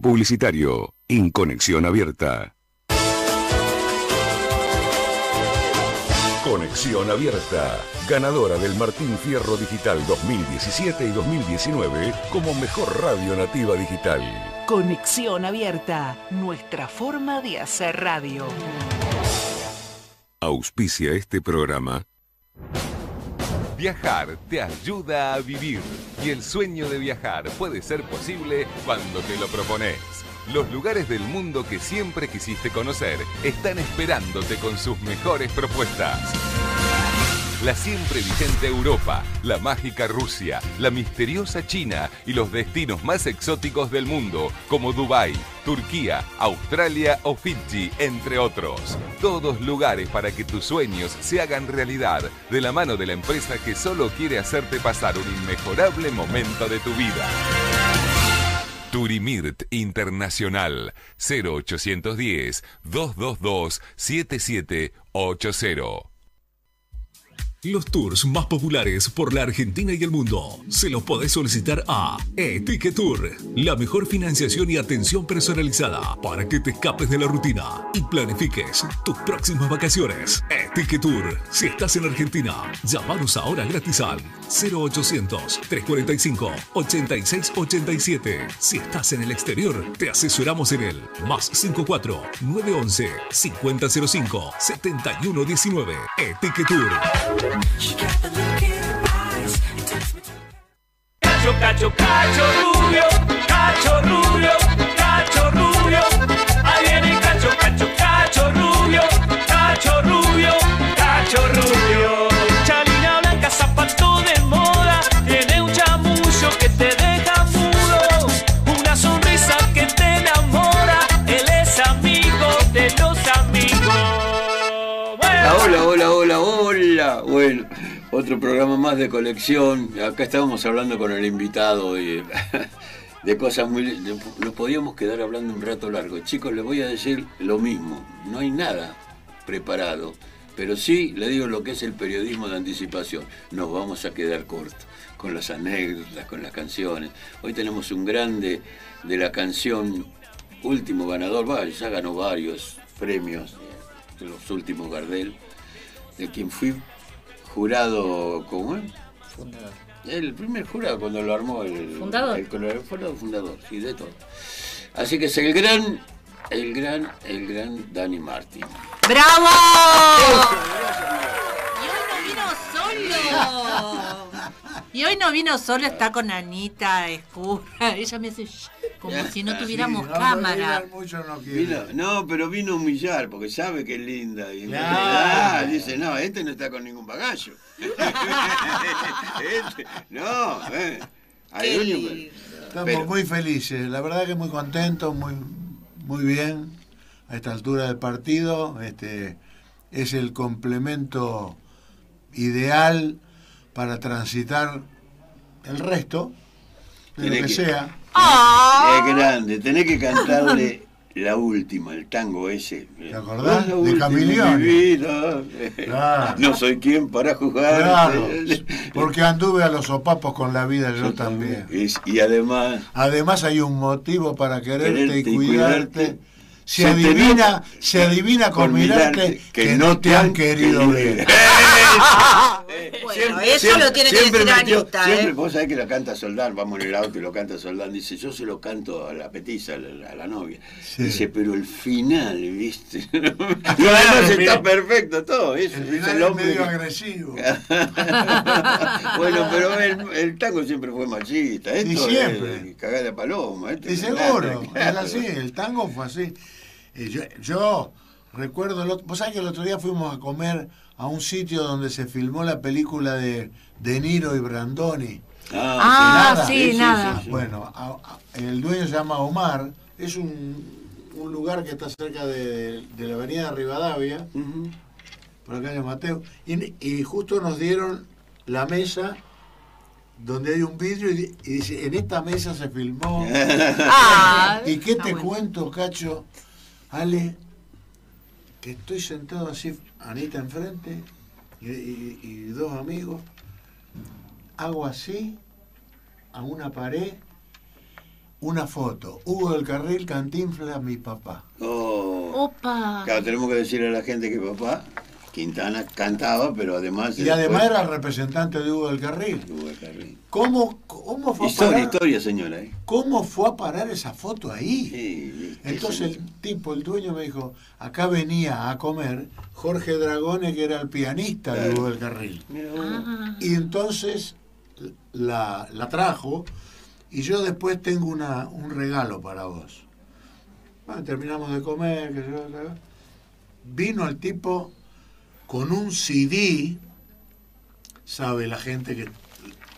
publicitario. Inconexión abierta. Conexión abierta. Ganadora del Martín Fierro Digital 2017 y 2019 como mejor radio nativa digital. Conexión abierta. Nuestra forma de hacer radio. Auspicia este programa. Viajar te ayuda a vivir y el sueño de viajar puede ser posible cuando te lo propones. Los lugares del mundo que siempre quisiste conocer están esperándote con sus mejores propuestas. La siempre vigente Europa, la mágica Rusia, la misteriosa China y los destinos más exóticos del mundo, como Dubái, Turquía, Australia o Fiji, entre otros. Todos lugares para que tus sueños se hagan realidad, de la mano de la empresa que solo quiere hacerte pasar un inmejorable momento de tu vida. Turimirt Internacional 0810 222 7780 los tours más populares por la Argentina y el mundo se los podés solicitar a Etiquetour, la mejor financiación y atención personalizada para que te escapes de la rutina y planifiques tus próximas vacaciones. Etiquetour, si estás en Argentina, llámanos ahora gratis al 0800 345 8687. Si estás en el exterior, te asesoramos en el más 54 911 5005 7119. Etiquetour. Cacho, cacho, cacho rubio, cacho rubio, Otro programa más de colección. Acá estábamos hablando con el invitado de, de cosas muy... nos podíamos quedar hablando un rato largo. Chicos, les voy a decir lo mismo. No hay nada preparado. Pero sí, le digo lo que es el periodismo de anticipación. Nos vamos a quedar cortos con las anécdotas, con las canciones. Hoy tenemos un grande de la canción, último ganador, va, ya ganó varios premios, de los últimos Gardel, de quien fui jurado, ¿cómo es? Fundador. El primer jurado cuando lo armó el Fundador. El, el jurado fundador, sí, de todo. Así que es el gran, el gran, el gran Dani Martín. ¡Bravo! Y hoy no vino solo. Y hoy no vino solo, está con Anita Escurra. Ella me hace shh, como si no tuviéramos cámara. Vino- no, pero vino a humillar porque sabe que es linda. Y Claro. ah, dice, no, este no está con ningún bagallo. Este, no, eh. Estamos Pero- muy felices, la verdad que muy contentos, muy, muy bien a esta altura del partido. Este, es el complemento ideal para transitar el resto de lo que, que- sea. Es grande, tenés que cantarle la última, el tango ese. ¿Te acordás? De Camilione. Claro. No soy quien para jugar. Claro, porque anduve a los sopapos con la vida yo, también. Es- y además, Además hay un motivo para quererte, Quererte y y cuidarte. Se Se adivina, se adivina con, con mirarte, mirarte que, no te han querido ver. Bueno, eso lo tiene que decir metió- Anita, siempre, ¿eh? vos sabés que lo canta Soldán, vamos en el auto y lo canta Soldán, dice, yo se lo canto a la petiza, a la, a la novia. Dice, pero el final, ¿viste? Lo demás el está perfecto todo. El es final el es hombre medio que- agresivo. bueno, pero el, el tango siempre fue machista. Esto Y siempre. Es cagada paloma. Esto Y es seguro, es así, el tango fue así. Eh, yo, yo recuerdo, el otro- vos sabés que el otro día fuimos a comer a un sitio donde se filmó la película de De Niro y Brandoni. Ah, ¿Nada? sí, nada. Bueno, a- a- el dueño se llama Omar, es un, un lugar que está cerca de, de la avenida Rivadavia, por acá en Mateo, y, y justo nos dieron la mesa donde hay un vidrio y, di- y dice, en esta mesa se filmó. Ah, ¿Y qué te bueno. cuento, Cacho? Ale, que estoy sentado así, Anita enfrente y, y- y dos amigos, hago así a una pared, una foto. Hugo del Carril, Cantinfla, mi papá. Oh. Opa. Claro, tenemos que decirle a la gente que papá Quintana cantaba, pero además. Y además era el representante de Hugo del Carril. Hugo del Carril. ¿Cómo, cómo, fue, a Historia, parar, historia, señora. ¿eh? ¿Cómo fue a parar esa foto ahí? Sí, Entonces sí, el tipo, el dueño me dijo, acá venía a comer Jorge Dragone, que era el pianista de. Hugo del Carril. Ah. Y entonces la, la trajo y yo después tengo una, un regalo para vos. Bueno, terminamos de comer, que yo, vino el tipo con un CD, sabe la gente que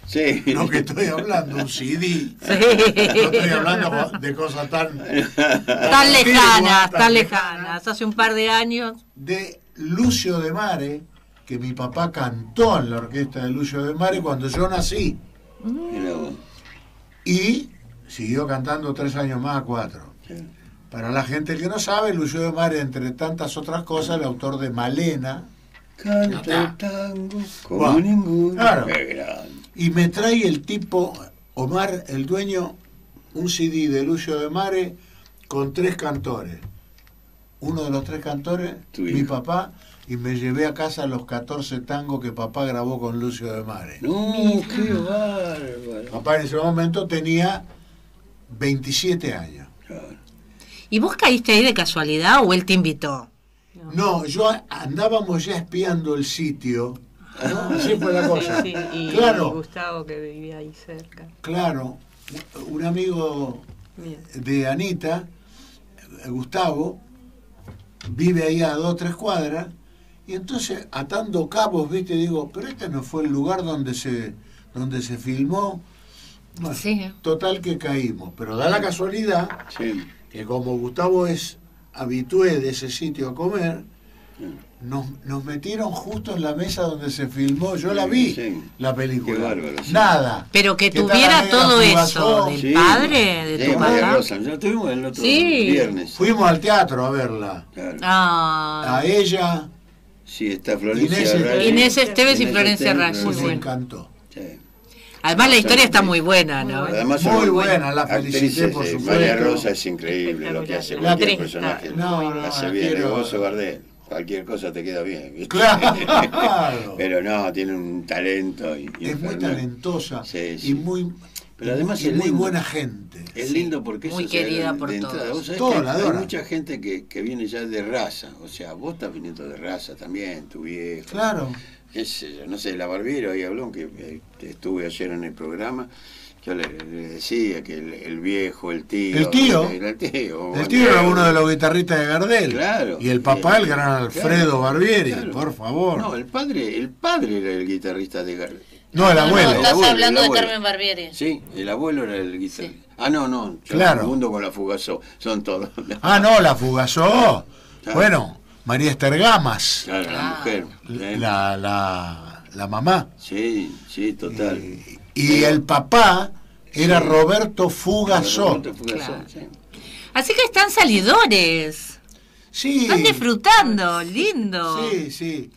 Sí. no que estoy hablando, un CD. No estoy hablando de cosas tan Tan lejanas, tan tan lejanas. Hace un par de años. de Lucio de Mare, que mi papá cantó en la orquesta de Lucio de Mare cuando yo nací. Y siguió cantando tres años más, cuatro. Sí. Para la gente que no sabe, Lucio de Mare, entre tantas otras cosas, el autor de Malena, Canta el tango como Buah, ninguno. claro. Y me trae el tipo, Omar, el dueño, un CD de Lucio de Mare con tres cantores. Uno de los tres cantores, Tu mi hijo. papá, y me llevé a casa los 14 tangos que papá grabó con Lucio de Mare. No, qué bárbaro. Papá en ese momento tenía 27 años. Claro. ¿Y vos caíste ahí de casualidad o él te invitó? No, yo andábamos ya espiando el sitio. ¿no? Así fue la cosa. Sí, y Claro. Gustavo que vivía ahí cerca. Claro, un amigo Bien. de Anita, Gustavo, vive ahí a dos o tres cuadras, y entonces atando cabos, viste, digo, pero este no fue el lugar donde se, donde se filmó. Bueno, Sí. Total que caímos, pero da la casualidad Sí. que como Gustavo es habitué de ese sitio a comer, nos, nos metieron justo en la mesa donde se filmó. Yo la vi, Sí. la película. Qué bárbaro, sí. Nada. Pero que ¿Qué tal tuviera todo eso del Sí. padre, de Sí, tu papá. Rosa, ya lo tuvimos el otro Sí. viernes. Fuimos al teatro a verla. Claro. Ah. A ella Sí, está Florencia Inés-. Inés Esteves y Florencia Raggi, sí. me encantó. Además la historia está muy buena, ¿no? Además, Muy buena, la felicité por eh, supuesto. María Rosa es increíble lo que hace La cualquier actriz personaje. No, no, hace bien, quiero- el gozo Gardel. Cualquier cosa te queda bien. ¿viste? Claro. Pero no, tiene un talento. Y, y es muy talentosa Sí, sí. y muy, Pero además y es muy lindo. buena gente. Es lindo porque Muy se querida de por todos. Vos hay mucha gente que, que viene ya de raza. O sea, vos estás viniendo de raza también, tu viejo. Claro. Qué sé yo, no sé, la Barbiero ahí habló, que eh, que estuve ayer en el programa, yo le, le decía que el, el viejo, el tío... El tío. El, el tío, El tío era uno de los guitarristas de Gardel. Claro. Y el papá, el gran Alfredo Claro, Barbieri, claro. por favor. No, el padre, el padre era el guitarrista de Gardel. No, el abuelo. no, estás abuelo, hablando de. Carmen Barbieri. Sí, el abuelo era el guitarrista. Ah, no, no, yo Claro. el mundo con la Fugazó, son todos. Ah, no, la Fugazó. Claro. Bueno, María Esther Gamas, Claro, la mujer. ¿eh? la, la, la mamá. Sí, sí, total. Y el papá era Sí. Roberto Fugazó. Roberto Fugazó, Claro. sí. Así que están salidores. Sí. Están disfrutando, lindo. Sí, sí.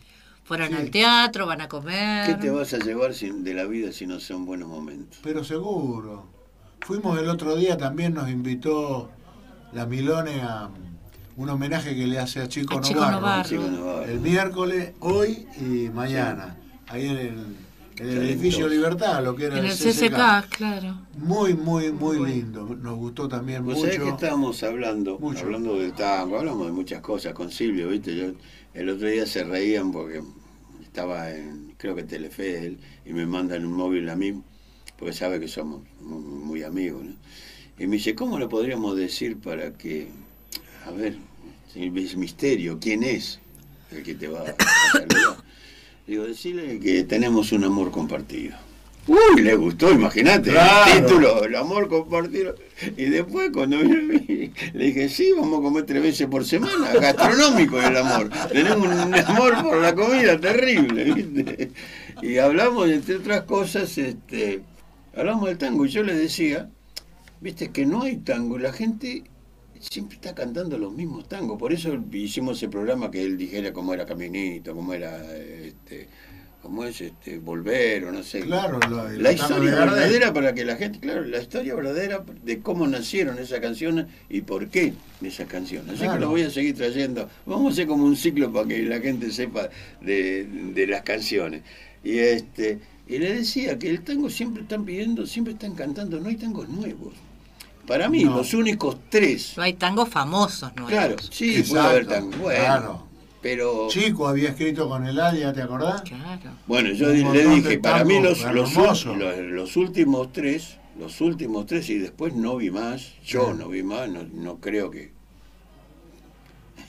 Fueron Sí. al teatro, van a comer. ¿Qué te vas a llevar sin- de la vida si no son buenos momentos? Pero seguro. Fuimos el otro día, también nos invitó la Milone a un homenaje que le hace a Chico A Chico Novarro. Novarro. Chico Navarro. El miércoles, hoy y mañana. Ahí en el, en el Talentoso. edificio Libertad, lo que era En el el CCK. CCK, claro. Muy, muy, muy lindo. Nos gustó también Vos sabés que mucho. estábamos hablando, Mucho. hablando del tango, hablamos de muchas cosas con Silvio, ¿viste? Yo, el otro día se reían porque estaba en, creo que Telefe él, y me mandan un móvil a mí, porque sabe que somos muy, muy amigos, ¿no? Y me dice, ¿cómo le podríamos decir para que, a ver, es misterio, ¿quién es el que te va a saludar? Digo, decirle que tenemos un amor compartido. Uy, le gustó, imagínate, Claro. el título, el amor compartido. Y después cuando le dije, sí, vamos a comer tres veces por semana, gastronómico el amor. Tenemos un amor por la comida terrible, ¿viste? Y hablamos, entre otras cosas, este, hablamos del tango y yo le decía, viste, que no hay tango, la gente siempre está cantando los mismos tangos, por eso hicimos ese programa que él dijera cómo era Caminito, cómo era este, como es este volver o no sé. Claro, la tango historia verdadera para que la gente, claro, la historia verdadera de cómo nacieron esas canciones y por qué esas canciones. Así que lo voy a seguir trayendo. Vamos a hacer como un ciclo para que la gente sepa de, de las canciones. Y este y le decía que el tango siempre están pidiendo, siempre están cantando, no hay tangos nuevos. Para mí, No. los únicos tres. No hay tangos famosos nuevos. Claro, sí, Exacto, puede haber tangos. Bueno, claro. pero. Chico había escrito con el Adia, ¿te acordás? Claro. Bueno, yo Un le dije, para mí los, los, los- los últimos tres, los últimos tres y después no vi más, yo Sí. no vi más, no, no creo que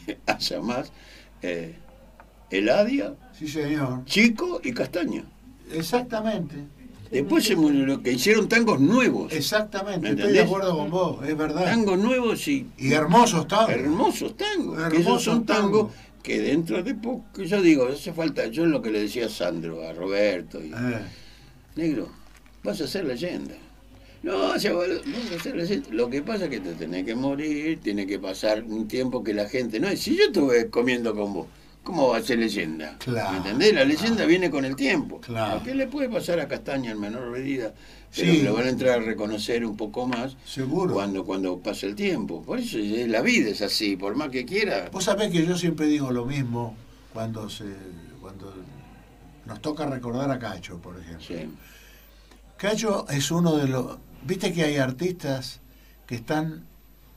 haya más, eh, Eladia, Sí, señor. Chico y Castaña. Exactamente. Después se lo que hicieron tangos nuevos, Exactamente. ¿Me Estoy de acuerdo con vos, es verdad. tangos nuevos y Y hermosos tangos. hermosos tangos, que Hermosos esos son tangos tangos. que dentro de poco, yo digo, hace falta, yo lo que le decía a Sandro, a Roberto y, Eh, Negro, vas a ser leyenda. No, vas a ser leyenda. Lo que pasa es que te tenés que morir, tiene que pasar un tiempo que la gente. No, si yo estuve comiendo con vos, ¿cómo va a ser leyenda? Claro, ¿Me entendés? La leyenda viene con el tiempo. Claro. ¿Qué le puede pasar a Castaña en menor medida? Pero Sí. lo van a entrar a reconocer un poco más seguro. cuando, cuando pase el tiempo. Por eso es- la vida es así, por más que quiera. Vos sabés que yo siempre digo lo mismo cuando se cuando nos toca recordar a Cacho, por ejemplo. Sí. Cacho es uno de los... Viste que hay artistas que están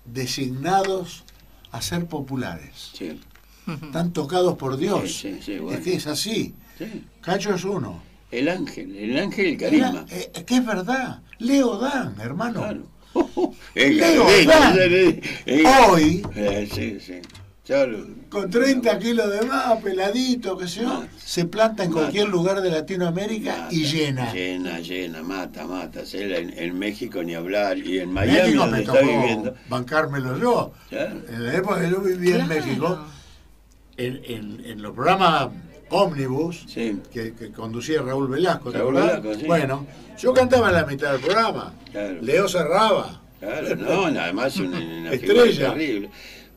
designados a ser populares. Sí, Están tocados por Dios. Sí, sí, sí, bueno. Es que es así. sí. Cacho es uno. El ángel, el ángel y el carisma. Eh, que es verdad. Leo Dan, hermano. Claro. El Leo Gabriel, Dan. eh, Hoy, eh, sí, sí. Con 30 kilos de más, peladito, qué sé yo, Mata. se planta en Mata. cualquier lugar de Latinoamérica mata, y llena. Llena, llena, mata, mata. En, en México ni hablar. Y en Miami, México donde me está tocó viviendo. bancármelo yo. Claro. En la época que yo vivía en Claro. México, en, en- en los programas ómnibus Sí, que, que conducía Raúl Velasco, ¿te Raúl? Velasco, sí. Bueno, yo cantaba en la mitad del programa. claro. Leo cerraba. Claro, no, además una, una Estrella. terrible.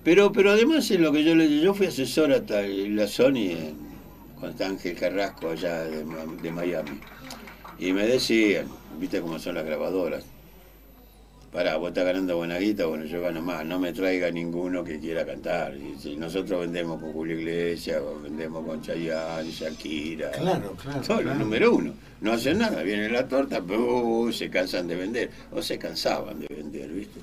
Pero, pero además es lo que yo le yo fui asesor hasta la Sony en- con Ángel Carrasco allá de, de Miami. Y me decían, viste cómo son las grabadoras. Pará, vos estás ganando buena guita, bueno, yo gano más, no me traiga ninguno que quiera cantar. Y si nosotros vendemos con Julio Iglesias, vendemos con Chayanne, Shakira. Claro, claro, Son los claro. número uno. No hacen nada, viene la torta, ¡pum! se cansan de vender. O se cansaban de vender, ¿viste?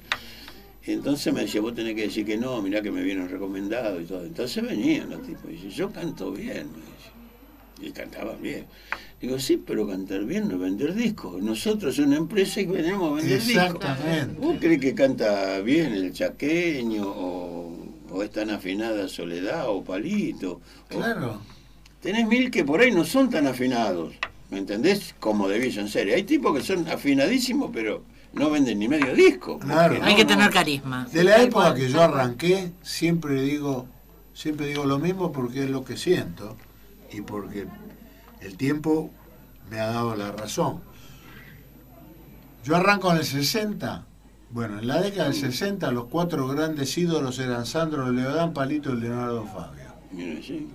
Y entonces me decía, vos tenés que decir que no, mirá que me vienen recomendados y todo. Entonces venían los tipos y dice, yo canto bien, me dice. Y cantaban bien. Digo, sí, pero cantar bien no es vender discos. Nosotros es una empresa y venimos a vender discos. Exactamente. ¿Vos crees que canta bien el chaqueño o, o es tan afinada Soledad o Palito? O- Claro. Tenés mil que por ahí no son tan afinados, ¿me entendés? Como debiesen ser. Hay tipos que son afinadísimos, pero no venden ni medio disco. Claro. Hay que tener carisma. De la época cual, que yo arranqué, siempre digo, siempre digo lo mismo porque es lo que siento y porque el tiempo me ha dado la razón. Yo arranco en el 60. Bueno, en la década del 60 los cuatro grandes ídolos eran Sandro Leodán, Palito y Leonardo Fabio. Mira, sí.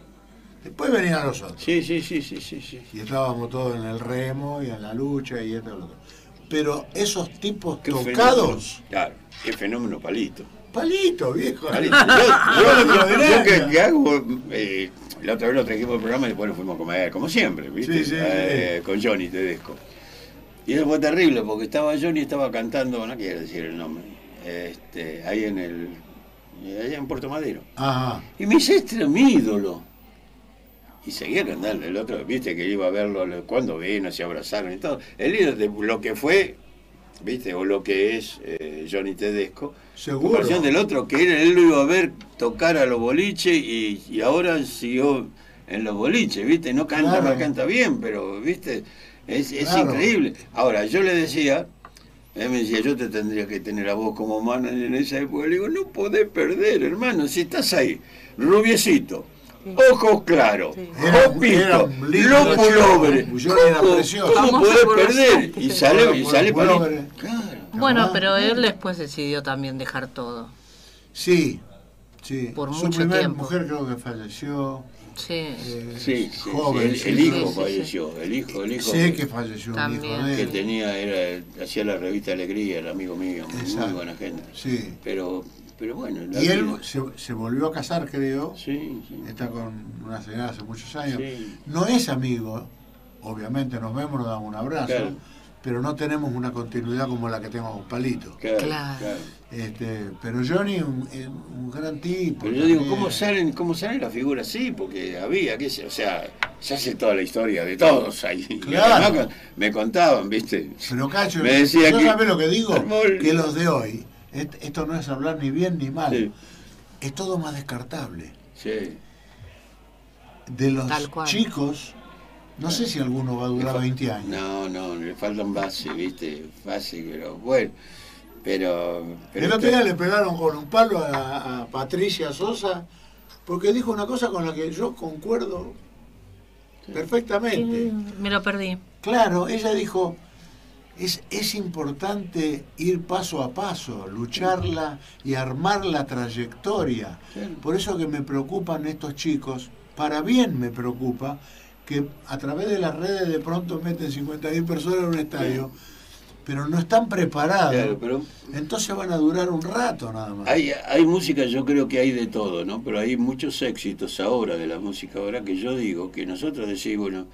Después venían los otros. Sí, sí, sí, sí, sí, sí. Y estábamos todos en el remo y en la lucha y esto y lo otro. Pero esos tipos Qué tocados, fenómeno. Claro, qué fenómeno palito. Palito, viejo. Palito. Yo, yo- que, que hago, eh, la otra vez lo trajimos al programa y después lo fuimos a comer, como siempre, ¿viste? Sí, sí, sí. Eh, Con Johnny Tedesco. Y eso fue terrible porque estaba Johnny estaba cantando, no quiero decir el nombre, este, ahí en el, allá en Puerto Madero. Ajá. Y me dice, este mi ídolo. Y seguía cantando. El otro, viste, que iba a verlo lo- cuando vino, se abrazaron y todo. El ídolo de lo que fue, viste, o lo que es eh, Johnny Tedesco. Seguro. comparación del otro, que él, él lo iba a ver tocar a los boliches y, y ahora siguió en los boliches, viste. No canta, Claro. no canta bien, pero, viste, es, es Claro. increíble. Ahora, yo le decía. Él me decía, yo te tendría que tener a vos como manager en esa época. Le digo, no podés perder, hermano. Si estás ahí, rubiecito, ojos claros, un- un lindo los era ¿Cómo, precioso. ¿Cómo Famoso podés perder? Y sale, y Bueno, sale. Claro. Bueno, pero él después decidió también dejar todo. Sí, Sí. por Su mucho primera tiempo. mujer creo que falleció. Sí. eh, Sí, sí, joven. el, sí, el sí, hijo sí. falleció, el hijo, el hijo Sé que falleció un También. hijo de que él. tenía, era, hacía la revista Alegría, el amigo mío, Exacto. muy buena gente. Sí. Pero, pero bueno, la Y él se, se volvió a casar, creo. Sí, sí. Está con una señora hace muchos años. Sí. No es amigo, obviamente nos vemos, nos damos un abrazo, Claro. pero no tenemos una continuidad como la que tengo con Palito. Claro. Este, pero Johnny, un, un gran tipo. Pero yo digo. ¿cómo salen, cómo salen las figuras así? Porque había, qué sé, o sea, se hace toda la historia de todos ahí. Claro. además me contaban, ¿viste? Pero Cacho, Me decía ¿yo que- sabés lo que digo? Que los de hoy, esto no es hablar ni bien ni mal, Sí. es todo más descartable. Sí. De los chicos, no sé si alguno va a durar 20 años. No, no, le faltan bases, ¿viste? Fácil, pero bueno. Pero. pero El otro día le pegaron con un palo a, a Patricia Sosa porque dijo una cosa con la que yo concuerdo perfectamente. Me lo perdí. Claro, ella dijo, es, es importante ir paso a paso, lucharla y armar la trayectoria. Por eso que me preocupan estos chicos, para bien me preocupa, que a través de las redes de pronto meten 50.000 personas en un estadio, pero no están preparados. Claro, pero Entonces van a durar un rato nada más. hay, hay música, yo creo que hay de todo, ¿no? Pero hay muchos éxitos ahora de la música ahora que yo digo, que nosotros decimos, bueno,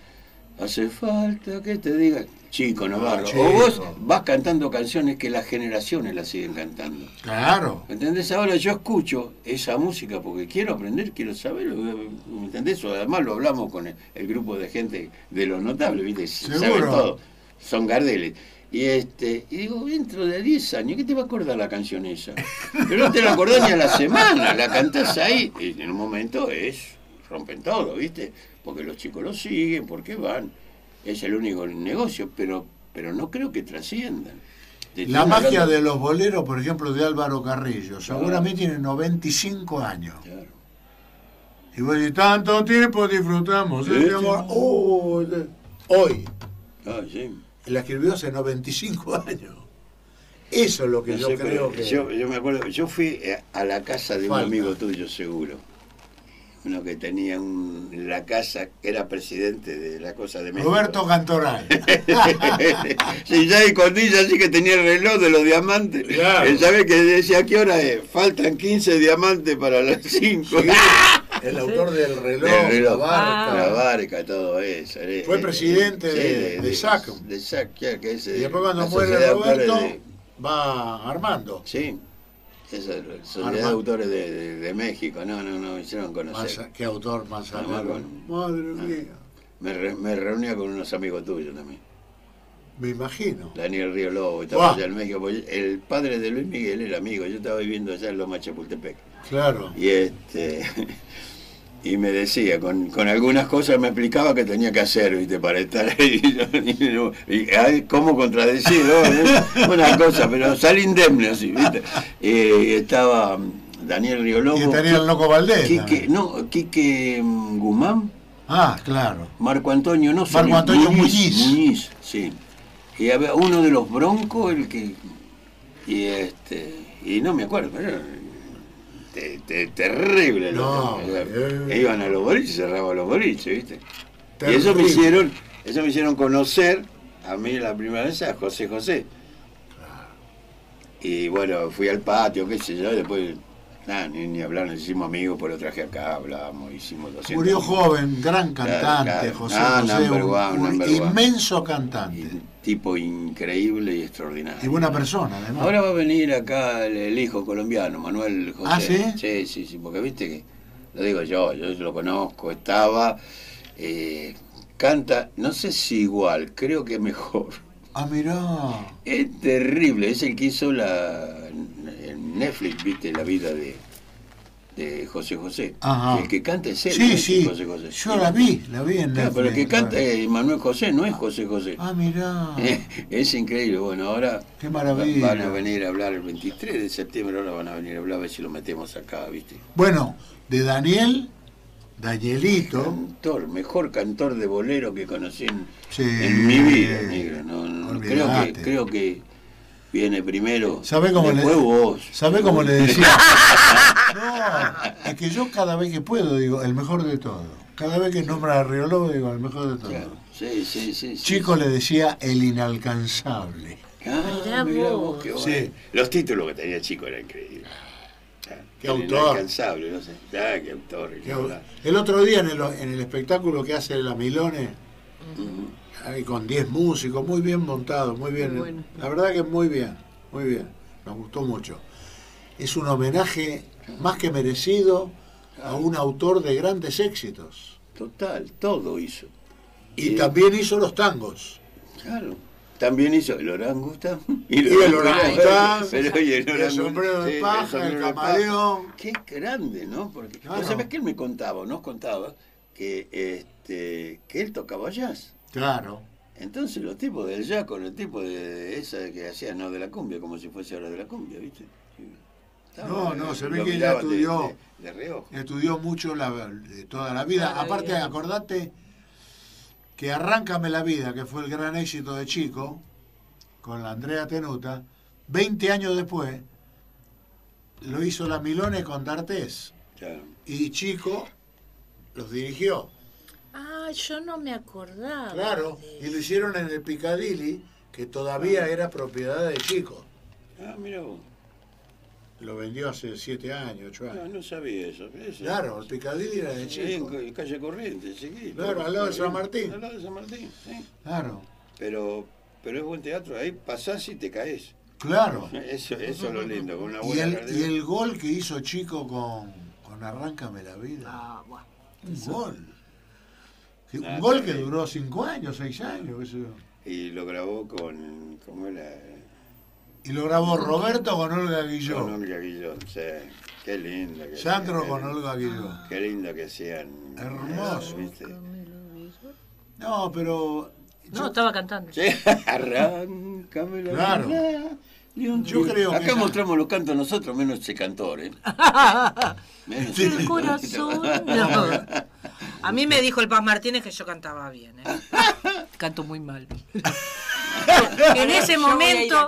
hace falta que te diga, chico Navarro. chico. O vos vas cantando canciones que las generaciones las siguen cantando. Claro. ¿Entendés? Ahora yo escucho esa música porque quiero aprender, quiero saber, ¿me entendés? O además lo hablamos con el, el grupo de gente de los notables, ¿viste? Saben Seguro. todo, son gardeles. Y este, y digo, dentro de 10 años, ¿qué te va a acordar la canción esa? Pero no te la acordás ni a la semana, la cantás ahí, y en un momento es, rompen todo, ¿viste? Porque los chicos lo siguen, porque van, es el único negocio, pero, pero no creo que trasciendan. Te La magia hablando- de los boleros, por ejemplo, de Álvaro Carrillo, seguramente tiene 95 años. Claro. Y vos decís, tanto tiempo disfrutamos. Amor". Oh, de- hoy, Ah, sí. la escribió hace 95 años. Eso es lo que yo creo que... yo, yo me acuerdo, yo fui eh, a la casa de Falta. un amigo tuyo seguro. Uno que tenía un, en la casa, que era presidente de la cosa de México. Roberto Cantoral. sí, ya escondilla así que tenía el reloj de los diamantes. Claro. Él sabe que decía, ¿a qué hora es? Faltan 15 diamantes para las 5. Sí, el autor del reloj, Del reloj. la barca. La barca, todo eso. eh, Fue eh, presidente sí, de- de SAC. De SAC, ya, que es, Y eh, después cuando muere Roberto, de- va Armando. Sí, esa es la Sociedad de Autores de, de- de México, no, no, no, me hicieron conocer. Más- ¿Qué autor más con- Madre Ah. mía, Me, re- me reunía con unos amigos tuyos también, me imagino. Daniel Río Lobo, estaba allá en México, el padre de Luis Miguel era amigo, yo estaba viviendo allá en Loma Chapultepec. Claro. Y este y me decía, con, con algunas cosas me explicaba que tenía que hacer, ¿viste? Para estar ahí. Y, y, ay, ¿Cómo contradecir? no? Una cosa, pero salí indemne así, ¿viste? Y estaba mm, Daniel Río Lobo. Y estaría el Loco Valdés. Quique, no, Quique mm, Guzmán, Ah, claro. Marco Antonio, no sé. Marco Antonio Muñiz. Muñiz, sí. Y había uno de los broncos, el que. Y este. Y no me acuerdo, pero. Te- te- terrible. lo No, que- eh. Iban a los boliches, cerraban los boliches, ¿viste? Y Terrible. eso me hicieron, eso me hicieron conocer a mí la primera vez a José José. Y bueno, fui al patio, qué sé yo, y después, ni, ni hablar, nos hicimos amigos, por lo traje acá, hablábamos, hicimos 200. Murió joven, gran cantante, Claro, claro. José Ah, José, un, one, un number one. inmenso Y cantante. Tipo increíble y extraordinario. Y buena persona, además. Ahora va a venir acá el, el hijo colombiano, Manuel José. ¿Ah, sí? Sí, sí, sí, porque viste que, lo digo yo, yo lo conozco, estaba, eh, canta, no sé si igual, creo que mejor. Ah, mirá. Es terrible, es el que hizo la en Netflix, viste, la vida de, de José José. Ajá. El que canta es él, Sí, es sí. José José. Yo la vi, la vi en Claro, pero el que canta es Manuel José, no es José José. Ah, mirá. Es increíble, bueno, ahora Qué maravilla. van a venir a hablar el 23 de septiembre, ahora van a venir a hablar a ver si lo metemos acá, ¿viste? Bueno, de Daniel, Danielito, Cantor, mejor cantor de bolero que conocí en, Sí. en mi vida, negro. No, no, creo, que, creo que viene primero. ¿sabe cómo, le, vos. ¿sabe cómo le decía? No, es que yo cada vez que puedo digo el mejor de todo. Cada vez que nombra a Río Lobo digo el mejor de todo. Claro. Sí, sí, sí. sí. Chico le decía el inalcanzable. Ah, Mirá mirá vos. qué bueno. Los títulos que tenía Chico eran increíbles. Ah, Qué el autor. Inalcanzable, no sé. Ah, qué autor. qué autor. El otro día en el, en el espectáculo que hace la Milone, ahí con 10 músicos, muy bien montado, muy bien. Muy bueno. La verdad que muy bien, muy bien. Me gustó mucho. Es un homenaje más que merecido a un autor de grandes éxitos. Total, todo hizo. Y también hizo los tangos. Claro. También hizo el orangután. Y el orangután, Pero, y el, y el sombrero de paja, el de camaleón. Qué grande, ¿no? Porque, Claro. ¿vos ¿sabés que él me contaba? Nos contaba que, este, que él tocaba jazz. Claro. Entonces los tipos del jazz con el tipo de esa que hacían no de la cumbia, como si fuese ahora de la cumbia, ¿viste? No, no, se ve que ella de- estudió. De, de reojo. Estudió mucho la, de toda la vida. Toda la Aparte, vida. acordate que Arráncame la vida, que fue el gran éxito de Chico, con la Andrea Tenuta, 20 años después, lo hizo la Milone con D'Artés. Claro. Y Chico los dirigió. Ah, yo no me acordaba. Claro, de y lo hicieron en el Piccadilly, que todavía era propiedad de Chico. Ah, mira vos. Lo vendió hace 7 años, 8 No, años. no sabía eso. eso. Claro, el Piccadilly era de Sí, en Chico. ca- calle Corriente, chiquito. Claro, al lado de San Martín. Al lado de San Martín, sí. Claro, Pero, pero es buen teatro, ahí pasás y te caes. claro. Eso, eso es lo lindo, con una Y buena el, cartera. y el gol que hizo Chico con, con Arráncame la vida. Ah, bueno. Un gol. Que- Un gol que duró cinco años, seis años. qué sé yo. Y lo grabó con, ¿cómo era? Y lo grabó Roberto con Olga Con Guilló. Olga Guillón, sí. Qué lindo. que Sandro hacían, con qué- Olga Guilló. Qué lindo que hacían. Hermoso. ¿viste? No, pero. No, yo- estaba cantando. Sí, arráncame la Claro. vida Yo creo que Acá esa- mostramos los cantos nosotros, menos ese cantor, ¿eh? Menos El corazón. No. A mí me dijo el Paz Martínez que yo cantaba bien. ¿eh? Canto muy mal. en ese Yo voy a ir momento.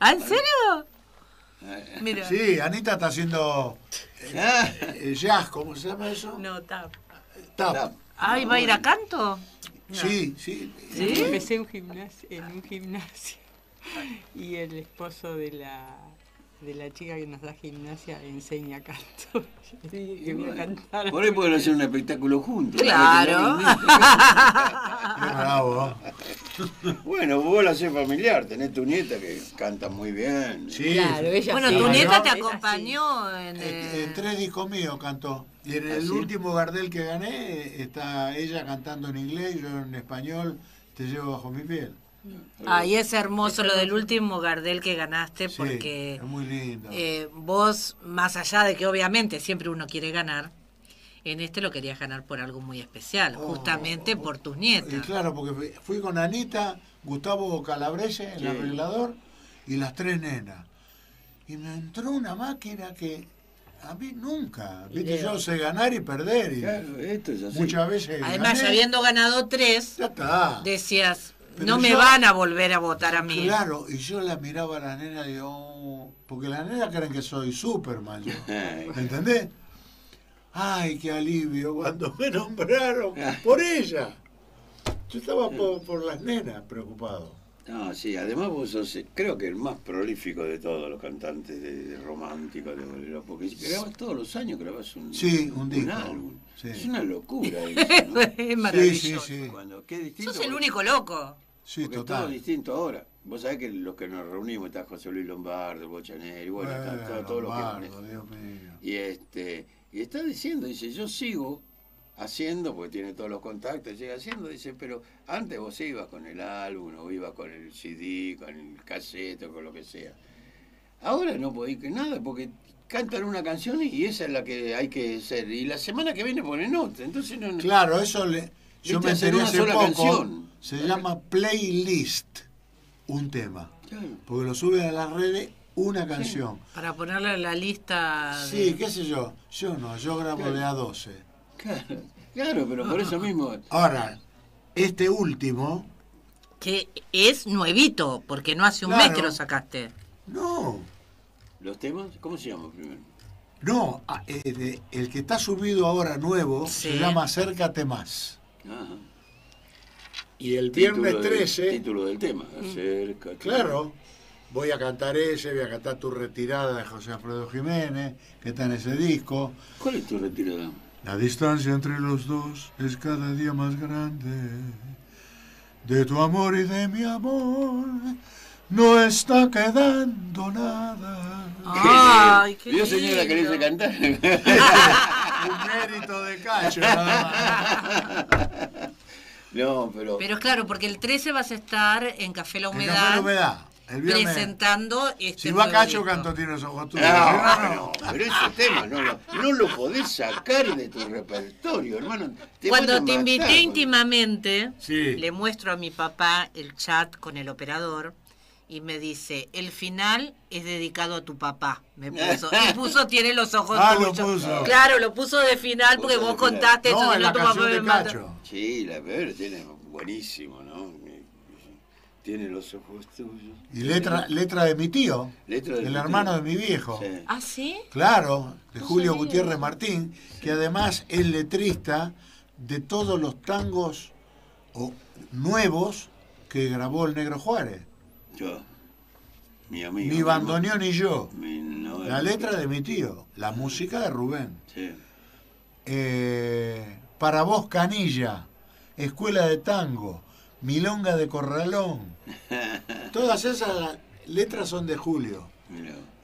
¿Ah, en serio? Mira. Sí, Anita está haciendo Ah, eh, jazz, ¿cómo se llama eso? No, tap. Tap. tap. Ay, ¿va a ir a canto? Sí, sí. ¿Sí? Empecé un gimnasio, en un gimnasio y el esposo de la de la chica que nos da gimnasia enseña canto. Dije que voy a cantar. Por ahí pueden hacer un espectáculo juntos. Claro. bravo. Bueno, vos la haces familiar, tenés tu nieta que canta muy bien. Sí. Claro, ella Bueno, sí. tu Ah, nieta te acompañó en. En, eh, en tres discos míos cantó. Y en ¿Ah, el sí? último Gardel que gané eh, está ella cantando en inglés, yo en español, Te llevo bajo mi piel. Ahí es hermoso lo del último Gardel que ganaste Sí, porque es muy lindo. eh, vos, más allá de que obviamente siempre uno quiere ganar, en este lo querías ganar por algo muy especial, Oh, justamente por tus Y nietas. claro, porque fui- fui con Anita, Gustavo Calabrese, el Sí. arreglador, y las tres nenas. Y me entró una máquina que a mí nunca. Viste, Leo. yo sé ganar y perder. Y Claro, esto es así. muchas veces. Además, gané, habiendo ganado tres, Ya está. decías, Pero no me van a volver a votar a mí. Claro, y yo la miraba a las nenas y digo, "Oh", porque las nenas creen que soy Superman. yo. ¿Entendés? Ay, qué alivio cuando me nombraron por ella. Yo estaba por, por las nenas preocupado. No, sí, además vos sos, eh, creo que el más prolífico de todos los cantantes de, de románticos, de bolero, porque grabas todos los años, grabas un, Sí, un disco, álbum. sí. Es una locura eso, ¿no? es Sí, maravilloso. sí, sí. Cuando, qué distinto. Sos el único loco. Sí, porque es todo total. distinto ahora. Vos sabés que los que nos reunimos está José Luis Lombardo, el Bochaneri, bueno, está, está Bueno, todo lo que Dios mío. Y este, y está diciendo, dice, yo sigo haciendo, porque tiene todos los contactos, llega haciendo, dice, pero antes vos ibas con el álbum, o ibas con el CD, con el cassette, o con lo que sea. Ahora no podéis que nada, porque cantan una canción y esa es la que hay que ser. Y la semana que viene ponen otra, entonces no... Claro, eso le, yo me hacer enteré una hace sola poco. canción. Se llama playlist, un tema. Claro. Porque lo suben a las redes una canción. Para ponerle en la lista. de- Sí, qué sé yo. Yo no, yo grabo Claro. de A12. Claro, claro, pero por eso mismo... Ahora, este último, Que es nuevito, porque no hace un mes Claro. que lo sacaste. no. ¿Los temas? ¿Cómo se llama primero? No, ah, eh, de- el que está subido ahora nuevo se llama Acércate Más. Ajá. Y el Título viernes del- 13, Título del tema. Acércate. claro, voy a cantar ese, voy a cantar Tu Retirada de José Alfredo Jiménez, que está en ese disco. ¿Cuál es tu retirada? La distancia entre los dos es cada día más grande. De tu amor y de mi amor no está quedando nada. Ay, qué ¿Vio señora que le hice lindo. cantar? Un mérito de cacho, nada más. no, pero... Pero claro, porque el 13 vas a estar en Café La Humedad, Café La Humedad, el viernes. presentando este Si va cacho, canto tiene los ojos tuyos. No, no, pero ese tema no lo, no lo podés sacar de tu repertorio, hermano. Te Cuando te matar invité con- íntimamente, Sí. le muestro a mi papá el chat con el operador y me dice, el final es dedicado a tu papá. Me puso. Y puso, tiene los ojos Ah, lo puso. Claro, lo puso de final porque Puso de vos final. contaste eso, No, si en la tu papá de mata. Cacho. Sí, la ver, tiene buenísimo, ¿no? Tiene los ojos tuyos. Y letra, letra de mi tío, Letra de el hermano tío. de mi viejo. Sí. ¿Ah, sí? Claro, de No Julio sabía. Gutiérrez Martín, que además es letrista de todos los tangos o, nuevos que grabó el Negro Juárez. Yo, mi amigo. Ni bandoneón ni yo. Mi- no, La letra de mi tío, la música de Rubén. Sí. Eh, para vos Canilla, Escuela de Tango, Milonga de Corralón. Todas esas letras son de Julio.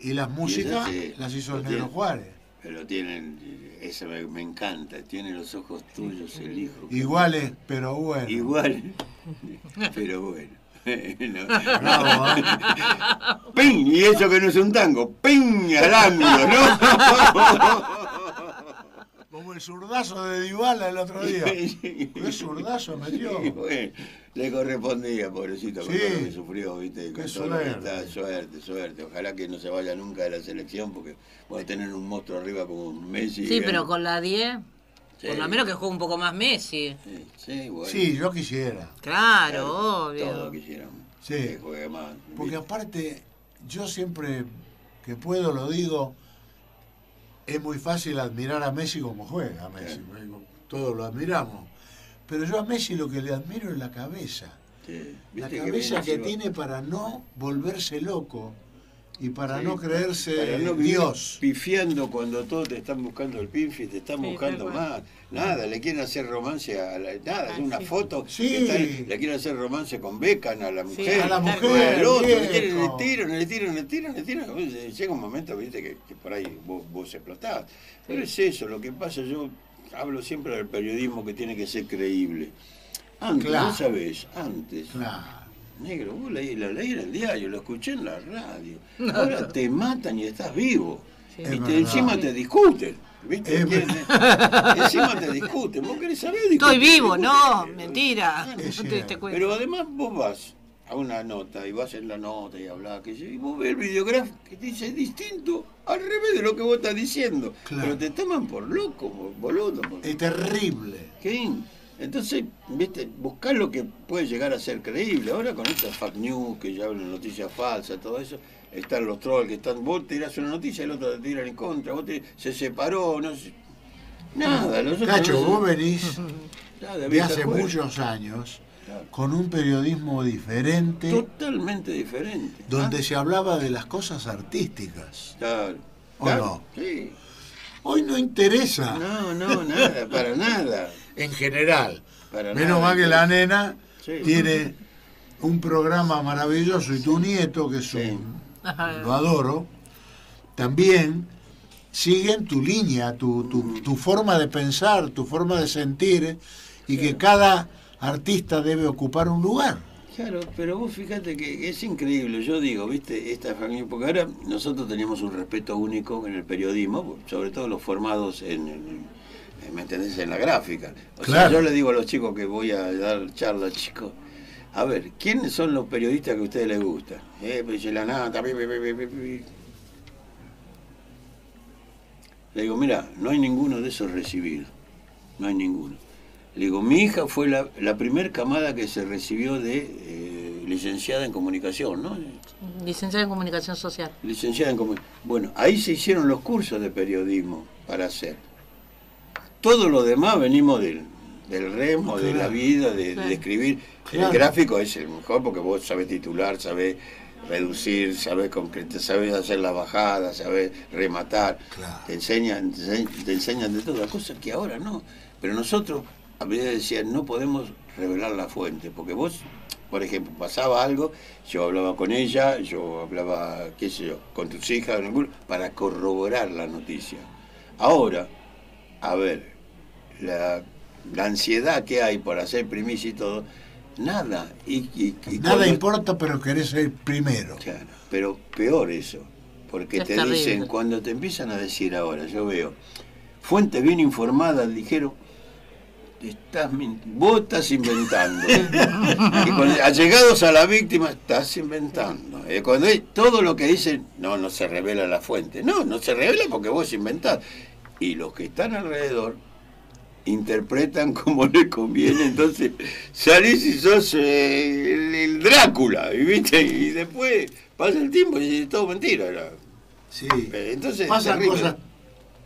Y las músicas Y esa las hizo el Negro tiene. Juárez. Pero tienen, eso me, me encanta, tiene los ojos tuyos el hijo. Iguales, pero bueno. Igual, pero bueno. No. Bravo, ¿eh? ¡Ping! Y eso que no es un tango, ¡ping! al ángulo, ¿no? Como el zurdazo de Dybala el otro día. ¿Qué zurdazo metió? Bueno, le correspondía, pobrecito, con Sí. todo lo que sufrió, ¿viste? Con Qué suerte. está, suerte, suerte. Ojalá que no se vaya nunca de la selección porque va a tener un monstruo arriba como Messi. Sí, pero con la 10, Sí. por lo menos que juegue un poco más Messi. Sí, sí, bueno. Sí, yo quisiera. Claro, Todos obvio. quisiéramos Sí. que juegue más. Porque aparte, yo siempre que puedo lo digo, es muy fácil admirar a Messi como juega Messi. digo, Todos lo admiramos. Pero yo a Messi lo que le admiro es la cabeza. Sí. La cabeza que tiene para no volverse loco y para Sí, no creerse para no Dios. Pifiando cuando todos te están buscando el pinfi, te están Sí, buscando más. Nada, le quieren hacer romance a la, nada, es Ah, una sí. foto. Sí. están- le quieren hacer romance con Becan a la mujer. a la mujer, al otro, le, quieren, le tiran, le tiran, le tiran, le tiran. Llega un momento, viste, que, que por ahí vos, vos explotás. Pero es eso, lo que pasa, yo hablo siempre del periodismo que tiene que ser creíble. Antes, Claro. vos sabés, antes. Claro. Negro, vos leí, lo leí en el diario, lo escuché en la radio. Ahora te matan y estás vivo. Sí. Y te- encima te discuten. ¿Viste? Encima te discuten. Vos querés saber Estoy vivo, discuten. no, mentira. No Es te diste cierto. cuenta. Pero además vos vas a una nota y vas en la nota y hablas, que y vos ves el videógrafo que te dice distinto al revés de lo que vos estás diciendo. Claro. Pero te toman por loco, por boludo. por- Es terrible. ¿Qué? Entonces, viste, buscar lo que puede llegar a ser creíble. Ahora con estas fake news que ya hablan noticias falsas, todo eso, están los trolls que están, vos tirás una noticia, el otro te tiran en contra, vos te, se separó, no sé. Nada, nosotros Cacho, no- vos venís nada, de hace muchos años Claro. con un periodismo diferente Totalmente diferente. donde Ah, se hablaba de las cosas artísticas. Claro. ¿O Claro, no? Sí. Hoy no interesa No, no, nada, para nada. En general. Para Menos mal que la nena Sí. tiene un programa maravilloso y tu nieto, que es Sí. un- lo adoro, también siguen tu línea, tu, tu- tu forma de pensar, tu forma de sentir, y que cada artista debe ocupar un lugar. Claro, pero vos fíjate que es increíble, yo digo, viste, esta familia, porque ahora nosotros teníamos un respeto único en el periodismo, sobre todo los formados en- ¿me entendés? en la gráfica. O Claro. sea, yo le digo a los chicos que voy a dar charla, chicos, a ver, ¿quiénes son los periodistas que a ustedes les gustan? Eh, pues dice la nata, pi, pi, pi, pi, pi, pi. Le digo, mira, no hay ninguno de esos recibidos, no hay ninguno. Le digo, mi hija fue la, la primer camada que se recibió de, eh, licenciada en comunicación, ¿no? Licenciada en Comunicación Social. Licenciada en comunicación. Bueno, ahí se hicieron los cursos de periodismo para hacer. Todo lo demás venimos del, del remo, de la vida, de, escribir. Claro. El gráfico es el mejor porque vos sabés titular, sabés reducir, sabés concretar, sabés hacer la bajada, sabés rematar. Claro. Te enseñan, te enseñan, te enseñan de todas cosas que ahora no. Pero nosotros a veces decían, no podemos revelar la fuente, porque vos, por ejemplo, pasaba algo, yo hablaba con ella, yo hablaba, qué sé yo, con tus hijas, para corroborar la noticia. Ahora, a ver, la, la ansiedad que hay por hacer primicia y todo, nada. Y, y- y Nada cuando- importa, pero querés ser primero. Claro, pero peor eso, porque Es te terrible. dicen, cuando te empiezan a decir ahora, yo veo, fuentes bien informadas dijeron, estás vos estás inventando. y cuando, allegados a la víctima, estás inventando. Eh, cuando es todo lo que dicen, no, no se revela la fuente. No, no se revela porque vos inventás. Y los que están alrededor interpretan como les conviene, entonces salís y sos eh, el, el Drácula, y, ¿viste? y después pasa el tiempo y es todo mentira. era. Sí. Eh, Entonces, Pasan cosas.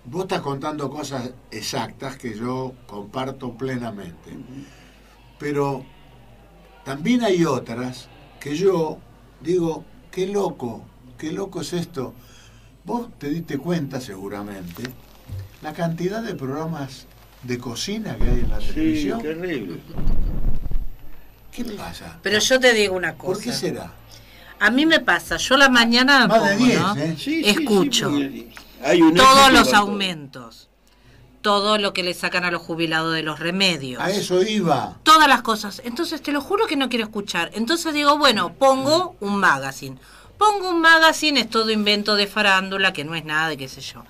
Vos estás contando cosas exactas que yo comparto plenamente. Pero también hay otras que yo digo, qué loco, qué loco es esto. Vos te diste cuenta seguramente la cantidad de programas de cocina que hay en la Sí, televisión. terrible. ¿Qué pasa? Pero yo te digo una cosa. ¿Por qué será? A mí me pasa, yo la mañana Más de pongo, 10, ¿no? ¿eh? Sí, sí, escucho sí, porque hay un todos los aumentos, todo lo que le sacan a los jubilados de los remedios. A eso iba. todas las cosas. Entonces te lo juro que no quiero escuchar. Entonces digo, bueno, pongo un magazine. Pongo un magazine, es todo invento de farándula, que no es nada, de qué sé yo.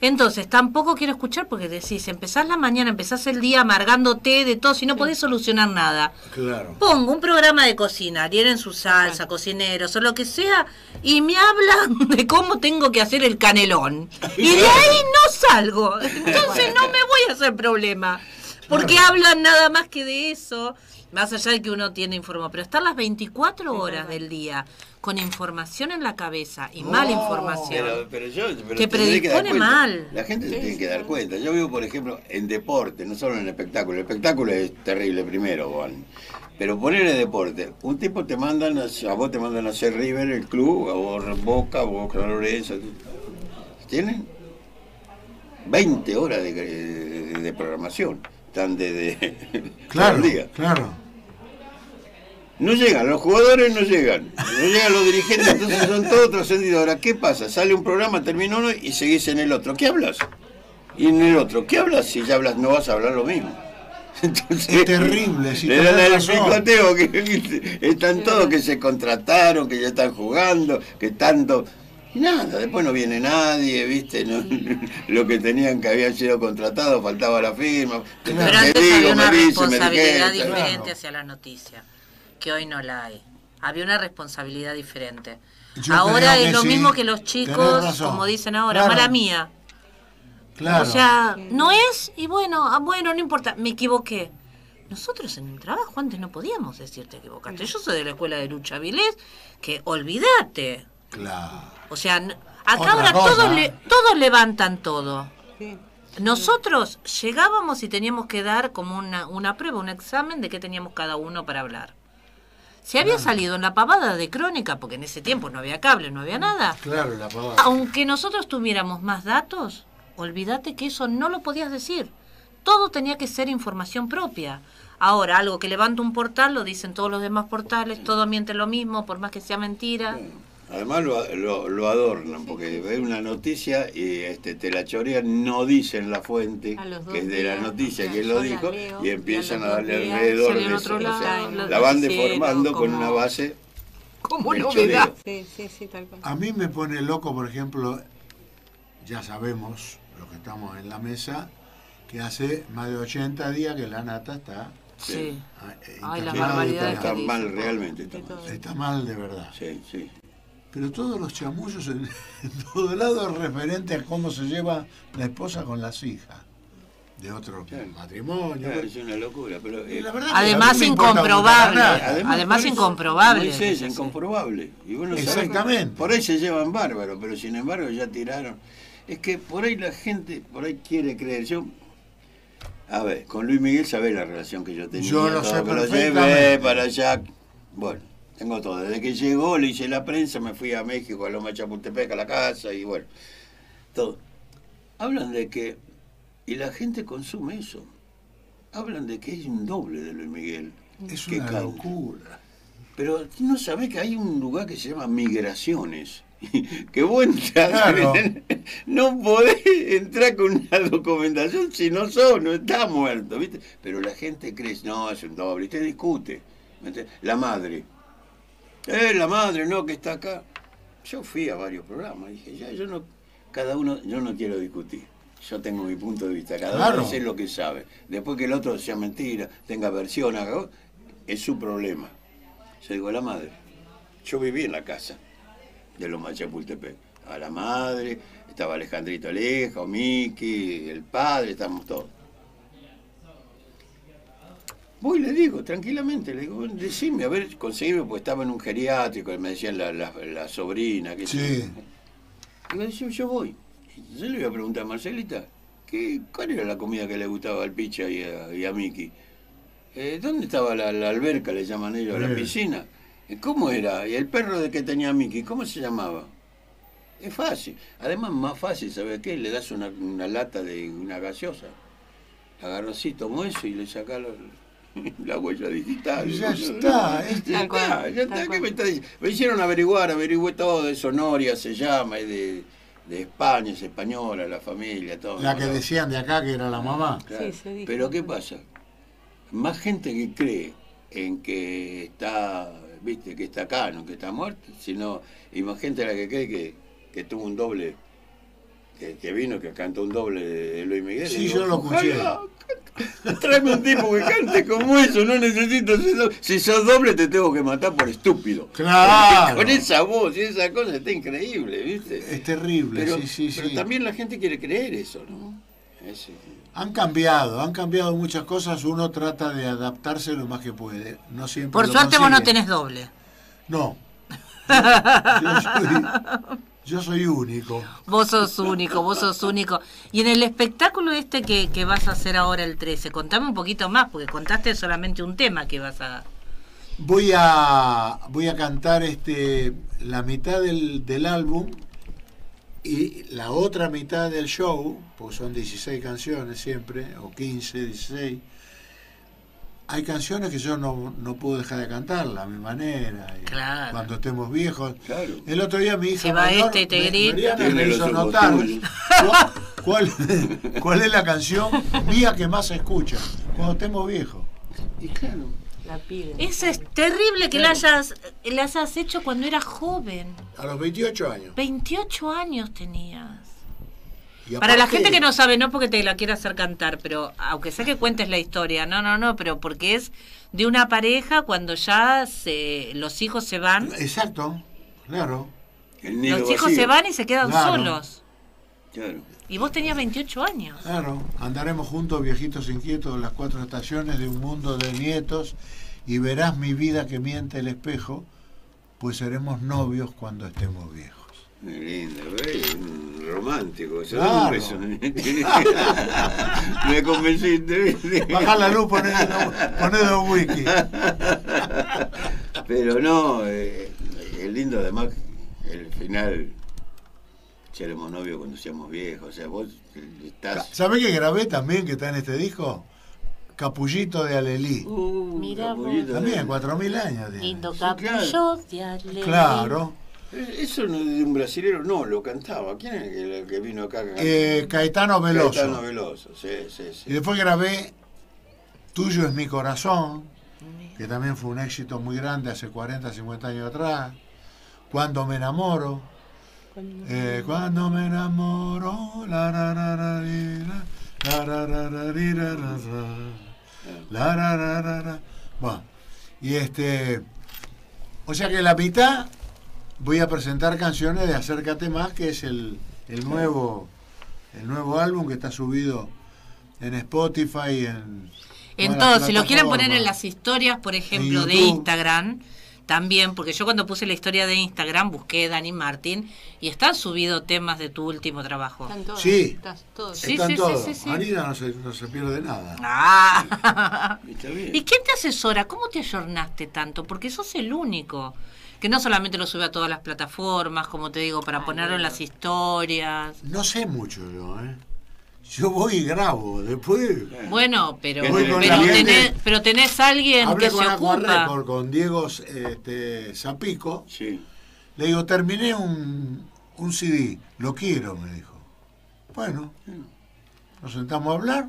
Entonces tampoco quiero escuchar porque decís, empezás la mañana, empezás el día amargándote de todo, si no podés solucionar nada. Claro. Pongo un programa de cocina, en su salsa, cocineros o lo que sea, y me hablan de cómo tengo que hacer el canelón. Y de ahí no salgo. Entonces no me voy a hacer problema. Porque hablan nada más que de eso, más allá de que uno tiene información. Pero estar las 24 horas del día con información en la cabeza y mala información. Pero, pero yo, pero que dar predispone cuenta. mal. La gente se tiene que dar cuenta. Yo vivo, por ejemplo, en deporte, no solo en espectáculo. El espectáculo es terrible primero, Juan. Pero ponerle deporte. Un tipo te mandan, a, a vos te mandan a hacer River, el club, a vos Boca, a vos Lorenzo. Tienen 20 horas de, de- de programación. Están desde Claro, día. claro. No llegan, los jugadores no llegan, no llegan los dirigentes, entonces son todos trascendidos. Ahora, ¿qué pasa? Sale un programa, termina uno y seguís en el otro. ¿Qué hablas? Y en el otro, ¿qué hablas? Si ya hablas, no vas a hablar lo mismo. Entonces, Es terrible, si le dan el picoteo que, que están todos que se contrataron, que ya están jugando, que tanto. Y nada, después no viene nadie, ¿viste? No, lo que tenían que habían sido contratados, faltaba la firma. Pero Me antes digo, había me una dice, me responsabilidad diferente Claro. hacia la noticia, que hoy no la hay. Había una responsabilidad diferente. Yo ahora es lo sí, mismo que los chicos, como dicen ahora, Claro. mala mía. Claro. O sea, no es, y bueno, ah, bueno, no importa, me equivoqué. Nosotros en el trabajo antes no podíamos decirte equivocaste. Yo soy de la escuela de Lucha Vilés, que olvídate. Claro. O sea, acá Otra ahora cosa. todos, le- todos levantan todo. Sí. Nosotros llegábamos y teníamos que dar como una, una prueba, un examen de qué teníamos cada uno para hablar. Si había salido en la pavada de crónica, porque en ese tiempo no había cable, no había nada, Claro, la pavada. aunque nosotros tuviéramos más datos, olvídate que eso no lo podías decir. Todo tenía que ser información propia. Ahora, algo que levanta un portal, lo dicen todos los demás portales, todo miente lo mismo, por más que sea mentira. Además lo, lo, lo adornan, porque ve una noticia y este, te la chorean, no dicen la fuente, que es de la noticia que lo la dijo, leo, y y a empiezan a darle días alrededor de eso. o sea, la van deformando con una base Como novedad. Sí, sí, sí, tal cual. A mí me pone loco, por ejemplo, ya sabemos, los que estamos en la mesa, que hace más de 80 días que la nata está, Sí. ah, eh, Ay, y Está mal, realmente está mal. Está mal de verdad. Sí, sí. Pero todos los chamullos en, en todo lado es referente a cómo se lleva la esposa con las hijas. de otro Claro. matrimonio. Claro, es una locura, pero eh, la verdad Además incomprobable. Además incomprobable, sí. incomprobable. Y vos no sabés- Exactamente. por ahí se llevan bárbaro, pero sin embargo ya tiraron. Es que por ahí la gente, por ahí quiere creer. Yo, a ver, con Luis Miguel sabés la relación que yo tenía. Yo lo todo, sé que lo perfectamente. llevé para allá. Bueno, tengo todo. Desde que llegó le hice la prensa, me fui a México, a Loma Chapultepec, a la casa y bueno, todo. Hablan de que, y la gente consume eso. Hablan de que hay un doble de Luis Miguel. Es que una locura. Pero no sabés que hay un lugar que se llama Migraciones. que vos entrás, Claro. no podés entrar con una documentación si no sos, no está muerto, ¿viste? Pero la gente cree, no, es un doble, y te discute. La madre. Eh, la madre, no, que está acá. Yo fui a varios programas, dije, ya, yo no, cada uno, yo no quiero discutir. Yo tengo mi punto de vista, cada Claro. uno sé lo que sabe. Después que el otro sea mentira, tenga versión, haga- es su problema. Yo digo, la madre. Yo viví en la casa de los Machapultepec. A la madre, estaba Alejandrito Alejo, Miki, el padre, estamos todos. Voy y le digo, tranquilamente, le digo, "Bueno, decime, a ver, conseguime, porque estaba en un geriátrico, y me decían la, la, la sobrina, que Sí. Digo, yo, yo voy. Yo le voy a preguntar a Marcelita, ¿qué, ¿cuál era la comida que le gustaba al Picha y a, y a Miki? Eh, ¿Dónde estaba la, la alberca, le llaman ellos, la Sí. piscina? Eh, ¿Cómo era? ¿Y el perro de que tenía Miki, cómo se llamaba? Es fácil. Además, más fácil, ¿sabes qué? Le das una, una lata de una gaseosa. Agarró así, tomó eso y le saca la, la huella digital. Ya está, es- Ya Tal cual, está, ya está. ¿Qué me está diciendo? Me hicieron averiguar, averigüé todo, de Sonoria se llama, es de, de España, es española, la familia, todo. La que ¿no? decían de acá que era la mamá. Claro. Sí, se dijo. Pero ¿qué pasa? Más gente que cree en que está, viste, que está acá, no que está muerto, sino, y más gente la que cree que, que tuvo un doble, que, que vino, que cantó un doble de Luis Miguel. Sí, Y yo lo escuché. "Ojalá, Tráeme un tipo que cante como eso, no necesito ser doble. Si sos doble te tengo que matar por estúpido. Claro. Con esa voz y esa cosa está increíble, ¿viste? Es terrible, Pero, sí, sí, pero sí. también la gente quiere creer eso, ¿no? Es, eh, Han cambiado, han cambiado muchas cosas. Uno trata de adaptarse lo más que puede. No siempre Por lo suerte vos no tenés doble. No. Yo soy, yo soy único. Vos sos único, vos sos único. Y en el espectáculo este que, que vas a hacer ahora el 13, contame un poquito más, porque contaste solamente un tema que vas a... Voy a voy a cantar este la mitad del, del álbum y la otra mitad del show, porque son 16 canciones siempre, o 15, 16. Hay canciones que yo no, no puedo dejar de cantarla a mi manera. y Claro. Cuando estemos viejos. Claro. El otro día mi hija Si va mayor, este y te me- grita. Me los hizo notar cuál, cuál es la canción mía que más se escucha cuando estemos viejos. Y claro. La pide. Eso es terrible que la hayas, la hayas hecho cuando eras joven. A los 28 años. 28 años tenías. Y Para la gente que no sabe, no porque te la quiera hacer cantar, pero aunque sea que cuentes la historia, no, no, no, pero porque es de una pareja cuando ya se, los hijos se van, Exacto, claro. El los hijos vacío. se van y se quedan Claro. solos. Claro. Y vos tenías 28 años. Claro, andaremos juntos, viejitos inquietos, las cuatro estaciones de un mundo de nietos, y verás mi vida que miente el espejo, pues seremos novios cuando estemos viejos. Muy lindo, ¿ves? Un romántico. Eso Claro. Me convenciste, ¿viste? Baja la luz, poné, poné dos wiki. Pero no, eh, es lindo además el final. Seremos novios cuando seamos viejos. O sea, vos estás. ¿Sabés que grabé también, que está en este disco? Capullito de Alelí. Uh, Mira vos. capullito de- También, cuatro mil años. tiene. Lindo Sí, capullo de Ale. Claro. Eh, Eso no de un brasilero no, lo cantaba. ¿Quién es el que, vino acá? a cantar? Eh, Caetano Veloso. Caetano Veloso, sí, sí, Y sí. después grabé Tuyo es mi corazón, que también fue un éxito muy grande hace 40, 50 años atrás. Cuando me enamoro. Eh, cuando me enamoro. La, ra, ra, ra, ri, ra, la, ra, ra, ra, ri, ra, ra, ra, la, ra, ra, ra, ra. Bueno, y este. O sea que la mitad voy a presentar canciones de Acércate Más, que es el, el nuevo el nuevo álbum que está subido en Spotify, en... En todo, si lo quieren poner en las historias, por ejemplo, de. Instagram, también, porque yo cuando puse la historia de Instagram busqué Dani Martín y están subidos temas de tu último trabajo. Están todas, Sí. estás todo. Sí, Están sí, sí, todos. sí. Marina no se, no se pierde nada. Ah. ¿Y quién te asesora? ¿Cómo te ayornaste tanto? Porque sos el único. Que no solamente lo sube a todas las plataformas, como te digo, para ponerlo en las historias. No sé mucho yo, ¿eh? Yo voy y grabo, después... Bueno, pero, pero, tenés, pero tenés alguien Hablé que con se Aqua ocupa. Record, con Diego este, Zapico. Sí. Le digo, terminé un, un CD, lo quiero, me dijo. Bueno, nos sentamos a hablar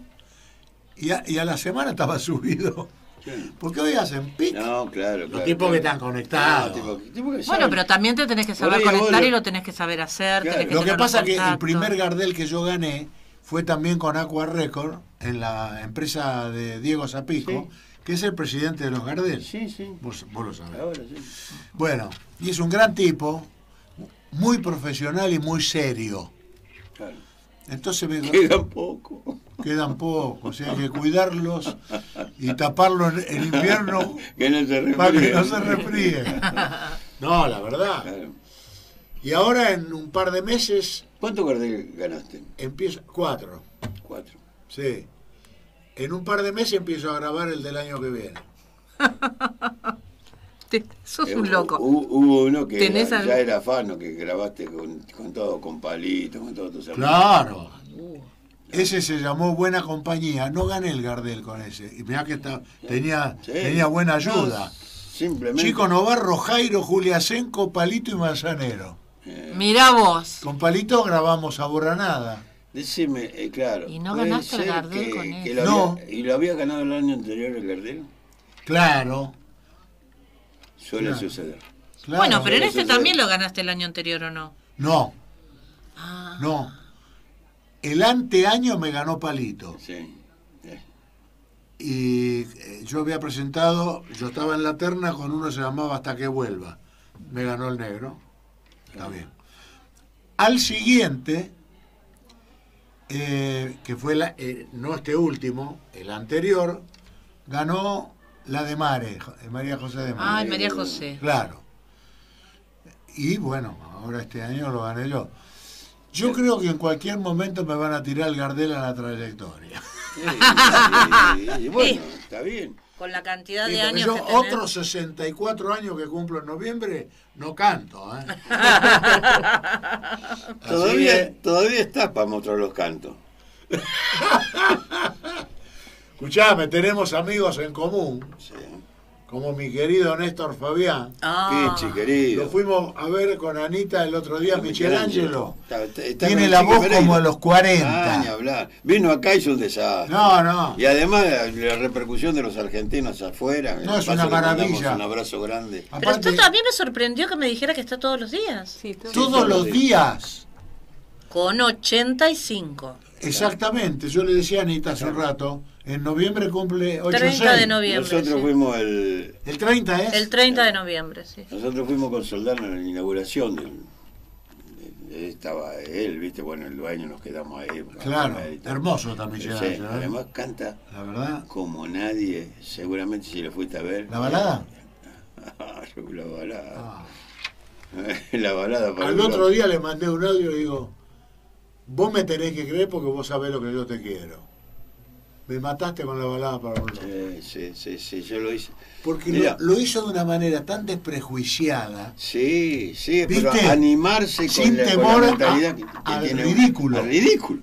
y a, y a la semana estaba subido. Sí. Porque hoy hacen pic. No, claro, claro. tipos claro. que están conectados. No, tipo- tipo que Bueno, pero también te tenés que saber ahí conectar lo- y lo tenés que saber hacer. Claro. tenés que Lo que los pasa que el primer Gardel que yo gané fue también con Aqua Record, en la empresa de Diego Zapico, Sí. que es el presidente de los Gardel. Sí, sí. Vos, vos lo sabés. Ahora sí. Bueno, y es un gran tipo, muy profesional y muy serio. Entonces me dijo, Queda poco. quedan pocos, o sea, hay que cuidarlos y taparlos en, invierno Que no se para que no se refríen. No, la verdad. Claro. Y ahora en un par de meses ¿Cuánto ganaste? empiezo, cuatro, Cuatro. sí. En un par de meses empiezo a grabar el del año que viene. Te- sos Eh, un loco. Hubo, hubo uno que ¿Tenés era- al- ya era fano, que grabaste con, con todo, con palitos, con todos tus amigos. Claro. Ese se llamó Buena Compañía. No gané el Gardel con ese. Y mirá que está- tenía, Sí. tenía buena ayuda. No, simplemente. Chico Novarro, Jairo, Juliacenco, Palito y Manzanero. Mirá vos. Con Palito grabamos a Borranada. Decime, eh, claro. Y no ¿puede ganaste el Gardel que- con que él. lo No. había- ¿Y lo había ganado el año anterior el Gardel? Claro. Suele Claro. suceder. claro. bueno, pero en este suceder. también lo ganaste el año anterior, ¿o no? No, Ah. no. El anteaño me ganó Palito. Sí. Eh, Y eh, yo había presentado, yo estaba en la terna con uno que se llamaba Hasta que vuelva. Me ganó el negro. Está bien. Al siguiente, eh, que fue la- eh, no este último, el anterior, ganó la de Mare, eh, María José de Mare. Ay, María José. Claro. Y bueno, ahora este año lo gané yo. Yo creo que en cualquier momento me van a tirar el Gardel a la trayectoria. y- y- y bueno, está bien. Con la cantidad Sí, de años yo que otros 64 años que cumplo en noviembre no canto. ¿eh? Todavía, que, todavía está para mostrar los cantos. escuchame, tenemos amigos en común, Sí. como mi querido Néstor Fabián. Ah. Pichi, querido. Lo fuimos a ver con Anita el otro día, Michelangelo. Tiene la voz Pereira. como a los 40. Ah, ni hablar. Vino acá y hizo un desastre. No, no. Y además la, repercusión de los argentinos afuera. No, es una maravilla. Un abrazo grande. Pero Aparte, esto también me sorprendió que me dijera que está todos los días. Sí, todo- todos los días. Con 85. Exactamente, yo le decía a Anita hace un rato, en noviembre cumple 8 30 de noviembre. Nosotros sí. fuimos el, El 30 es. El 30 de noviembre, sí. nosotros fuimos con Soldano en la inauguración del de- estaba él, viste, bueno, el dueño nos quedamos ahí. Claro, hermoso también Sí, ¿eh? además canta La verdad. como nadie, seguramente si lo fuiste a ver. ¿La balada? Ah, la balada. Ah. la balada para Al otro día le mandé un audio y digo, vos me tenés que creer porque vos sabés lo que yo te quiero. Me mataste con la balada para un loco. Sí, sí, sí, sí, yo lo hice. Porque lo, lo hizo de una manera tan desprejuiciada. Sí, sí, ¿Viste? pero animarse con, Sin la, con temor la a- mentalidad que, que al tiene ridículo. Al ridículo.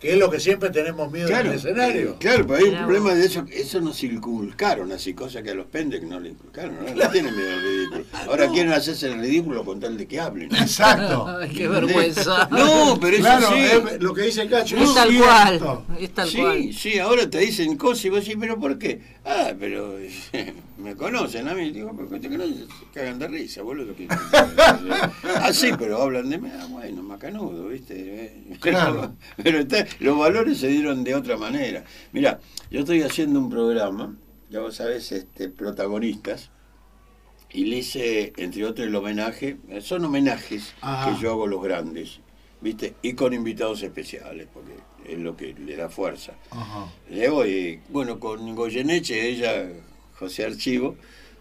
Que es lo que siempre tenemos miedo Claro, en el escenario. claro, pero hay un problema de eso, eso nos inculcaron así, cosas que a los pendes no le inculcaron, no, no tienen miedo al ridículo. Ahora quieren hacerse el ridículo con tal de que hablen. Exacto. Ay, qué vergüenza. No, pero eso Claro, sí. es lo que dice Cacho. Es tal cierto. cual. Es tal sí, cual. sí, ahora te dicen cosas y vos decís, pero ¿por qué? Ah, pero me conocen a mí, digo, pero te conocen, se cagan de risa, boludo. que- ah, sí, pero hablan de mí, ah, bueno, macanudo, ¿viste? Claro. Pero está- los valores se dieron de otra manera. Mira, yo estoy haciendo un programa, ya vos sabés, este, protagonistas, y le hice, entre otros, el homenaje, eh, son homenajes Ajá. que yo hago a los grandes. ¿viste? Y con invitados especiales, porque es lo que le da fuerza. Ajá. Llego y, bueno, con Goyeneche, ella, José Archivo,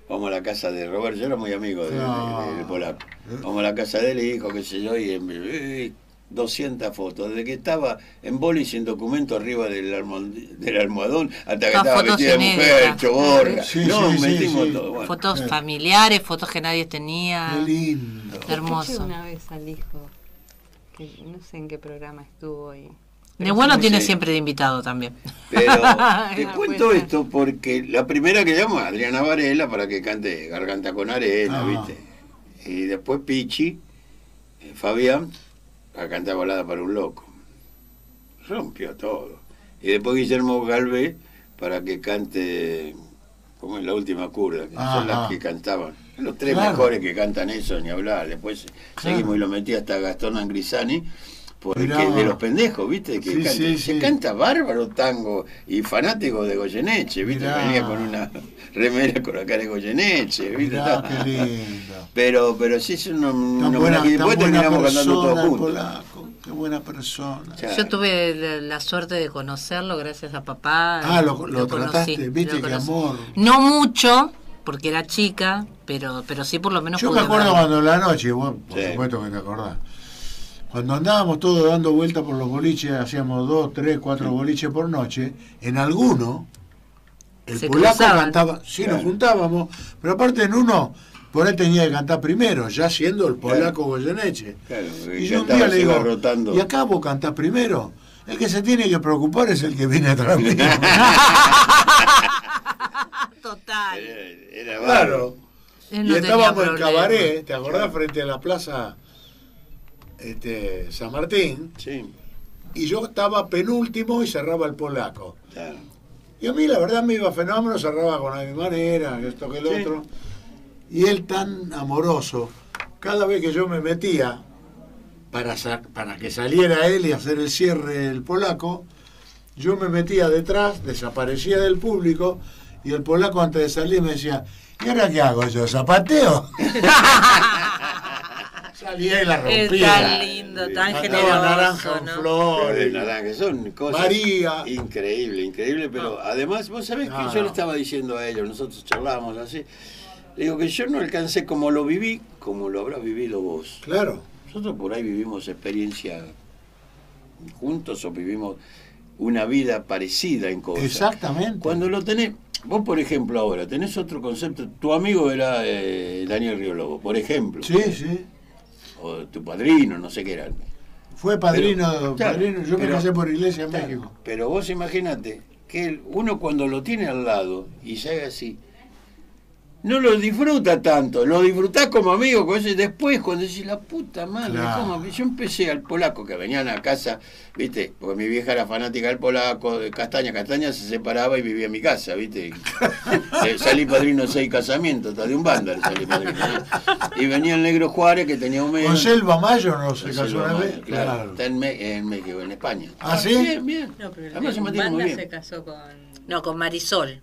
vamos a la casa de Roberto, yo era muy amigo de- de- Ah. del polaco. Vamos a la casa de él y dijo, qué sé yo, y eh, 200 fotos, desde que estaba en boli sin documento arriba del, almohad- del almohadón hasta que Ah, estaba vestida de mujer, inéditas. choborga. Sí, no, sí, metimos sí. todo. bueno. Fotos familiares, fotos que nadie tenía. Qué lindo. Hermoso. Escuché una vez al hijo, que no sé en qué programa estuvo y... De bueno tiene siempre de invitado también. Pero te Ah, cuento esto porque la primera que llamo Adriana Varela para que cante Garganta con Arena, Ah. ¿viste? Y después Pichi, eh, Fabián, a cantar Balada para un Loco. Rompió todo. Y después Guillermo Galvez para que cante, como es la última curda, que son las que cantaban. Los tres Claro. mejores que cantan eso, ni hablar. Después seguimos y lo metí hasta Gastón Angrisani. Porque Mirá. de los pendejos, ¿viste? Que Sí, canta- sí, se sí. canta bárbaro tango y fanático de Goyeneche, ¿viste? Mirá. Venía con una remera con la cara de Goyeneche, ¿viste? Mirá, qué lindo. Pero, pero sí es una, una buena, y tan después buena terminamos cantando todos juntos. polaco. Qué buena persona. Claro. Yo tuve la, la suerte de conocerlo gracias a papá. Ah, lo- lo trataste, conocí, viste, lo qué amor. No mucho, porque era chica, pero, pero sí por lo menos Yo me acuerdo verlo. cuando en la noche, vos por Sí. supuesto que te acordás, cuando andábamos todos dando vueltas por los boliches, hacíamos dos, tres, cuatro boliches por noche, en alguno, el Se polaco cruzaban. cantaba, sí nos juntábamos, pero aparte en uno, por ahí tenía que cantar primero, ya siendo el polaco Goyeneche. Claro, Y yo un día le digo, rotando. ¿y acá vos cantás primero? El que se tiene que preocupar es el que viene atrás mío. Total. Era, era claro. Él y no estábamos en cabaret, ¿te acordás? Frente a la plaza este, San Martín. Sí, Y yo estaba penúltimo y cerraba el polaco. claro. Y a mí la verdad me iba fenómeno, cerraba con la mi manera, esto que el Sí. otro. Y él tan amoroso, cada vez que yo me metía para, para que saliera él y hacer el cierre del polaco, yo me metía detrás, desaparecía del público y el polaco antes de salir me decía, ¿y ahora qué hago yo? ¿Zapateo? Salía y la Es rompía. tan lindo, tan generoso, naranja. Flores, flores. naranja, son cosas María. increíble, increíble, pero además, vos sabés que No, yo le estaba diciendo a ellos, nosotros charlábamos así, le digo que yo no alcancé como lo viví, como lo habrás vivido vos. Claro. Nosotros por ahí vivimos experiencia juntos o vivimos una vida parecida en cosas. Exactamente. Cuando lo tenés, vos por ejemplo ahora, tenés otro concepto, tu amigo era eh, Daniel Riolobo, por ejemplo, Sí, sí. O tu padrino, no sé qué era. Fue padrino, Pero, claro, padrino. Yo me casé por iglesia en Claro, México. Pero vos imagínate que uno cuando lo tiene al lado y se haga así, no lo disfruta tanto, lo disfrutás como amigo, con ese después cuando decís la puta madre, Claro. ¿cómo? Yo empecé al polaco que venían a casa, viste, porque mi vieja era fanática del polaco, de Castaña, Castaña se separaba y vivía en mi casa, viste. Eh, salí padrino de seis casamientos, hasta de un banda salí padrino. Y venía el negro Juárez que tenía un medio. Con Selva Mayo no se casó una vez. Claro, Claro. está en, Me- en México, en España. ¿Ah, sí? Bien, bien. No, pero el Además se muy bien. se casó con... No, con Marisol.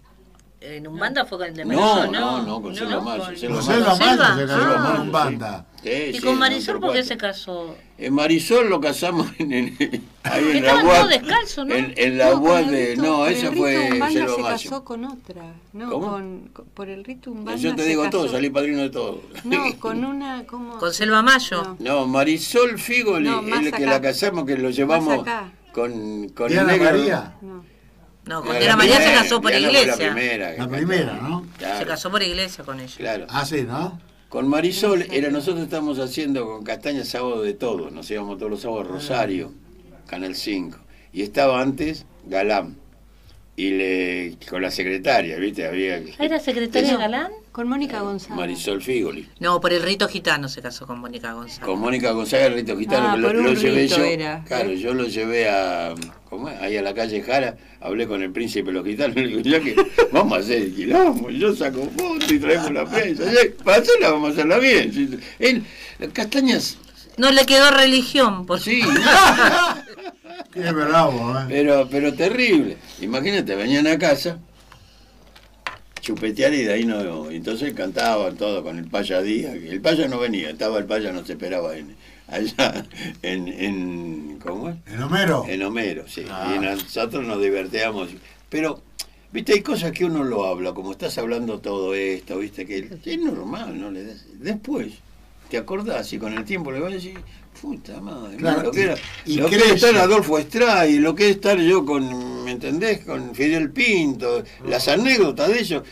En un banda fue con el de No, Marisol. no, no, con Selva Mayo, con- Selva Mayo. Selva Mayo Selva. se casó Ah. con banda. Sí, ¿Y con no, Marisol por qué se casó? En Marisol lo casamos en, en- ahí en la todos descalzos, ¿no? En, en la No, el de. No, esa el fue Selva se Mayo. casó con otra. No, ¿Cómo? Con, por el rito Umbanda Yo te se digo casó- todo, salí padrino de todo. No, con una... ¿cómo? Con Selva Mayo. No. No, Marisol Figoli, No, la que la casamos, que lo llevamos con, con el negro. María, No. No, con Diana la María se casó por Diana fue iglesia. La primera, la ¿no? Claro, Se casó por iglesia con ella. Claro. Ah, sí, ¿no? Con Marisol, era nosotros estamos haciendo con Castaña sábado de todo, nos íbamos todos los sábados a Rosario, Canal 5. Y estaba antes Galán. Y le con la secretaria, ¿viste? Había ¿Ah, ¿Era secretaria Eso. Galán? Con Mónica González. Marisol Figoli. No, por el rito gitano se casó con Mónica González. Con Mónica González, Rito Gitano, Ah, lo, por un lo llevé rito yo. era. Claro, yo lo llevé a. ¿Cómo es? Ahí a la calle Jara, hablé con el príncipe de los gitanos, le digo, ya que vamos a hacer el quilombo, yo saco fotos y traemos la prensa. Ya, Para hacerla vamos a hacerla bien. Él, Castañas, No le quedó religión, por sí, Qué bravo, ¿eh? pero, pero terrible. Imagínate, venían a casa, chupetear y de ahí no. Entonces cantaban todo con el paya Díaz. que El paya no venía, estaba el paya, nos esperaba en, allá en, en ¿cómo es? ¿En Homero? En Homero, sí. Ah. Y nosotros nos divertíamos. Pero, viste, hay cosas que uno lo habla, como estás hablando todo esto, viste, que es normal, ¿no? Le Después, te acordás y con el tiempo le vas a decir, puta madre, Claro, lo que, era, y- y lo que es estar Adolfo Estrada y lo que es estar yo con, ¿me entendés? Con Fidel Pinto, las anécdotas de ellos,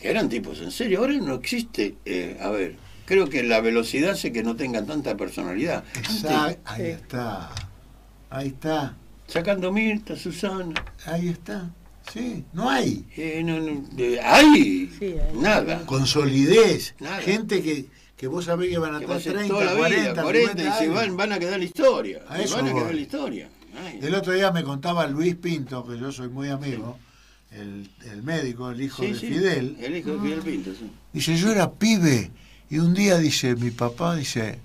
que eran tipos en serio, ahora no existe, eh, a ver, creo que la velocidad hace que no tengan tanta personalidad. Exacto, Antes, ahí está. Ahí está. sacando Mirta, Susana, Ahí está. Sí, no hay. eh, no, no, eh, ¡ay! Sí, hay. Nada. Con solidez. Nada. Gente que, que vos sabés que van a estar ser 30, toda la 40, vida, 40 y 50 se van, van a quedar la historia. A y eso van a quedar voy. la historia. Ay. El otro día me contaba Luis Pinto, que yo soy muy amigo, el, el médico, el hijo Sí, de sí, Fidel. El hijo de Fidel Pinto, sí. Dice, yo era pibe y un día, dice, mi papá, dice,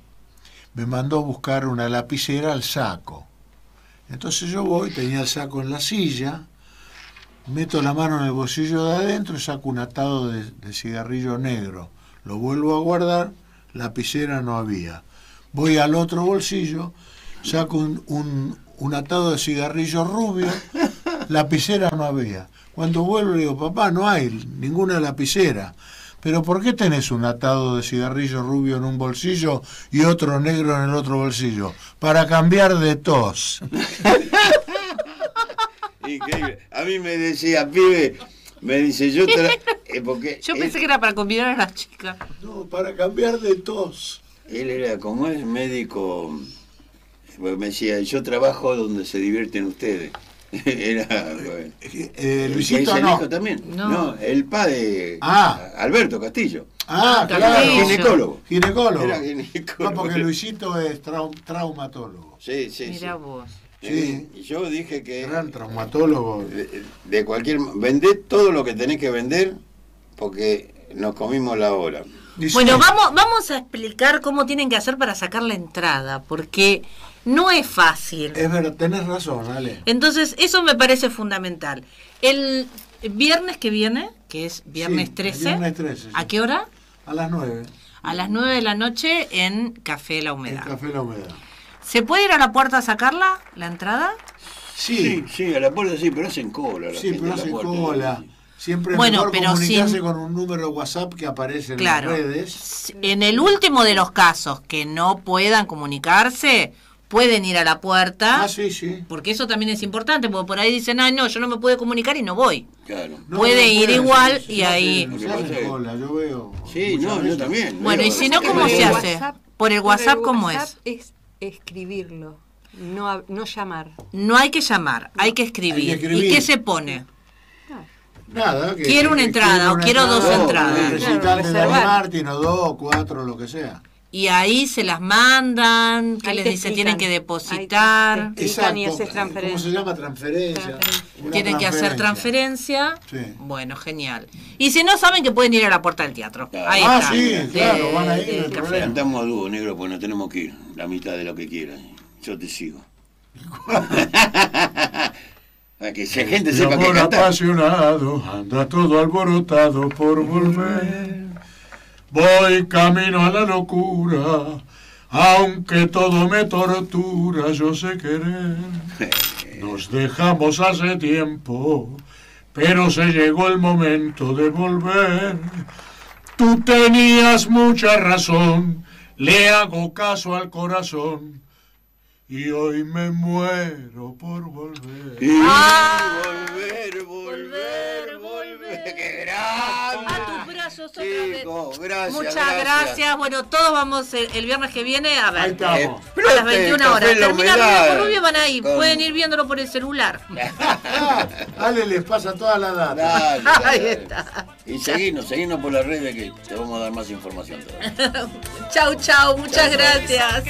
me mandó a buscar una lapicera al saco. Entonces yo voy, tenía el saco en la silla, meto la mano en el bolsillo de adentro y saco un atado de, de cigarrillo negro. Lo vuelvo a guardar, lapicera no había. Voy al otro bolsillo, saco un, un- atado de cigarrillo rubio, lapicera no había. Cuando vuelvo le digo, papá, no hay ninguna lapicera. Pero ¿por qué tenés un atado de cigarrillo rubio en un bolsillo y otro negro en el otro bolsillo? Para cambiar de tos. Increíble. A mí me decía, pibe, me dice, yo tra eh, porque Yo él, pensé que era para combinar a las chicas. No, para cambiar de tos. él era como es médico, pues me decía, yo trabajo donde se divierten ustedes. era bueno. Eh, ¿Que Luisito no. hijo también? No. el padre Ah. Alberto Castillo. Ah, Castillo. claro. Ginecólogo. Ginecólogo. Era ginecólogo. No, porque Luisito es trau- traumatólogo. Sí, sí, Mira sí. vos. Sí. Y yo dije que Gran traumatólogo. de, de cualquier vendé todo lo que tenés que vender porque nos comimos la hora. Bueno, vamos, vamos a explicar cómo tienen que hacer para sacar la entrada, porque no es fácil. Es verdad, tenés razón, Ale. Entonces, eso me parece fundamental. El viernes que viene, que es viernes Sí, 13, viernes 13, sí. ¿a qué hora? A las 9. A las 9 de la noche en Café La Humedad. café La Humedad. ¿Se puede ir a la puerta a sacarla, la entrada? Sí, Sí, sí, a la puerta sí, pero hacen cola. la sí, gente pero a la hace puerta. cola. Siempre es Bueno, mejor pero comunicarse sin- con un número de WhatsApp que aparece en Claro. las redes. En el último de los casos que no puedan comunicarse, pueden ir a la puerta. Ah, sí, sí. Porque eso también es importante, porque por ahí dicen, ay, no, yo no me puedo comunicar y no voy. Claro. No, Puede ir puede, igual sí, y se ahí- Se pasa hace cola, yo veo. Sí, no, yo también. Bueno, Veo- y si no, ¿cómo por se el hace? WhatsApp- Por el por WhatsApp, ¿cómo es? WhatsApp es escribirlo, no, no llamar. No hay que llamar, hay que escribir. Hay que escribir. ¿Y qué se pone? Nada, que- Quiero una que entrada quiero o quiero dos entrada, entradas. Claro. Martin, o dos, cuatro, lo que sea. Y ahí se las mandan, que Ahí les te dice tienen que Ahí te depositar, explican. y haces ¿Cómo se transferencia. llama? Transferencia. Transferencia. Tienen que hacer transferencia. Sí. Bueno, genial. Y si no saben que pueden ir a la puerta del teatro. Claro. Ahí Ah, está. sí, De- claro, van a ir. Cantamos a dúo, negro, pues no tenemos que ir. La mitad de lo que quieras. Yo te sigo. Para que esa gente sepa que amor cantar. apasionado anda todo alborotado por volver. Voy camino a la locura, aunque todo me tortura, yo sé querer. Nos dejamos hace tiempo, pero se llegó el momento de volver. Tú tenías mucha razón, le hago caso al corazón. Y hoy me muero por volver. Y Ah. volver, volver, volver. ¡Qué grande! Chicos, gracias. Muchas gracias. Bueno, todos vamos el, el viernes que viene a Ahí ver. estamos. Eh, A las explote, 21 horas. Termina por Rubio, van ahí. Con- Pueden ir viéndolo por el celular. Ale les pasa toda la data. Dale, dale, Ahí está. Y seguinos, seguinos por las redes que te vamos a dar más información todavía. Chau, chau. Muchas gracias.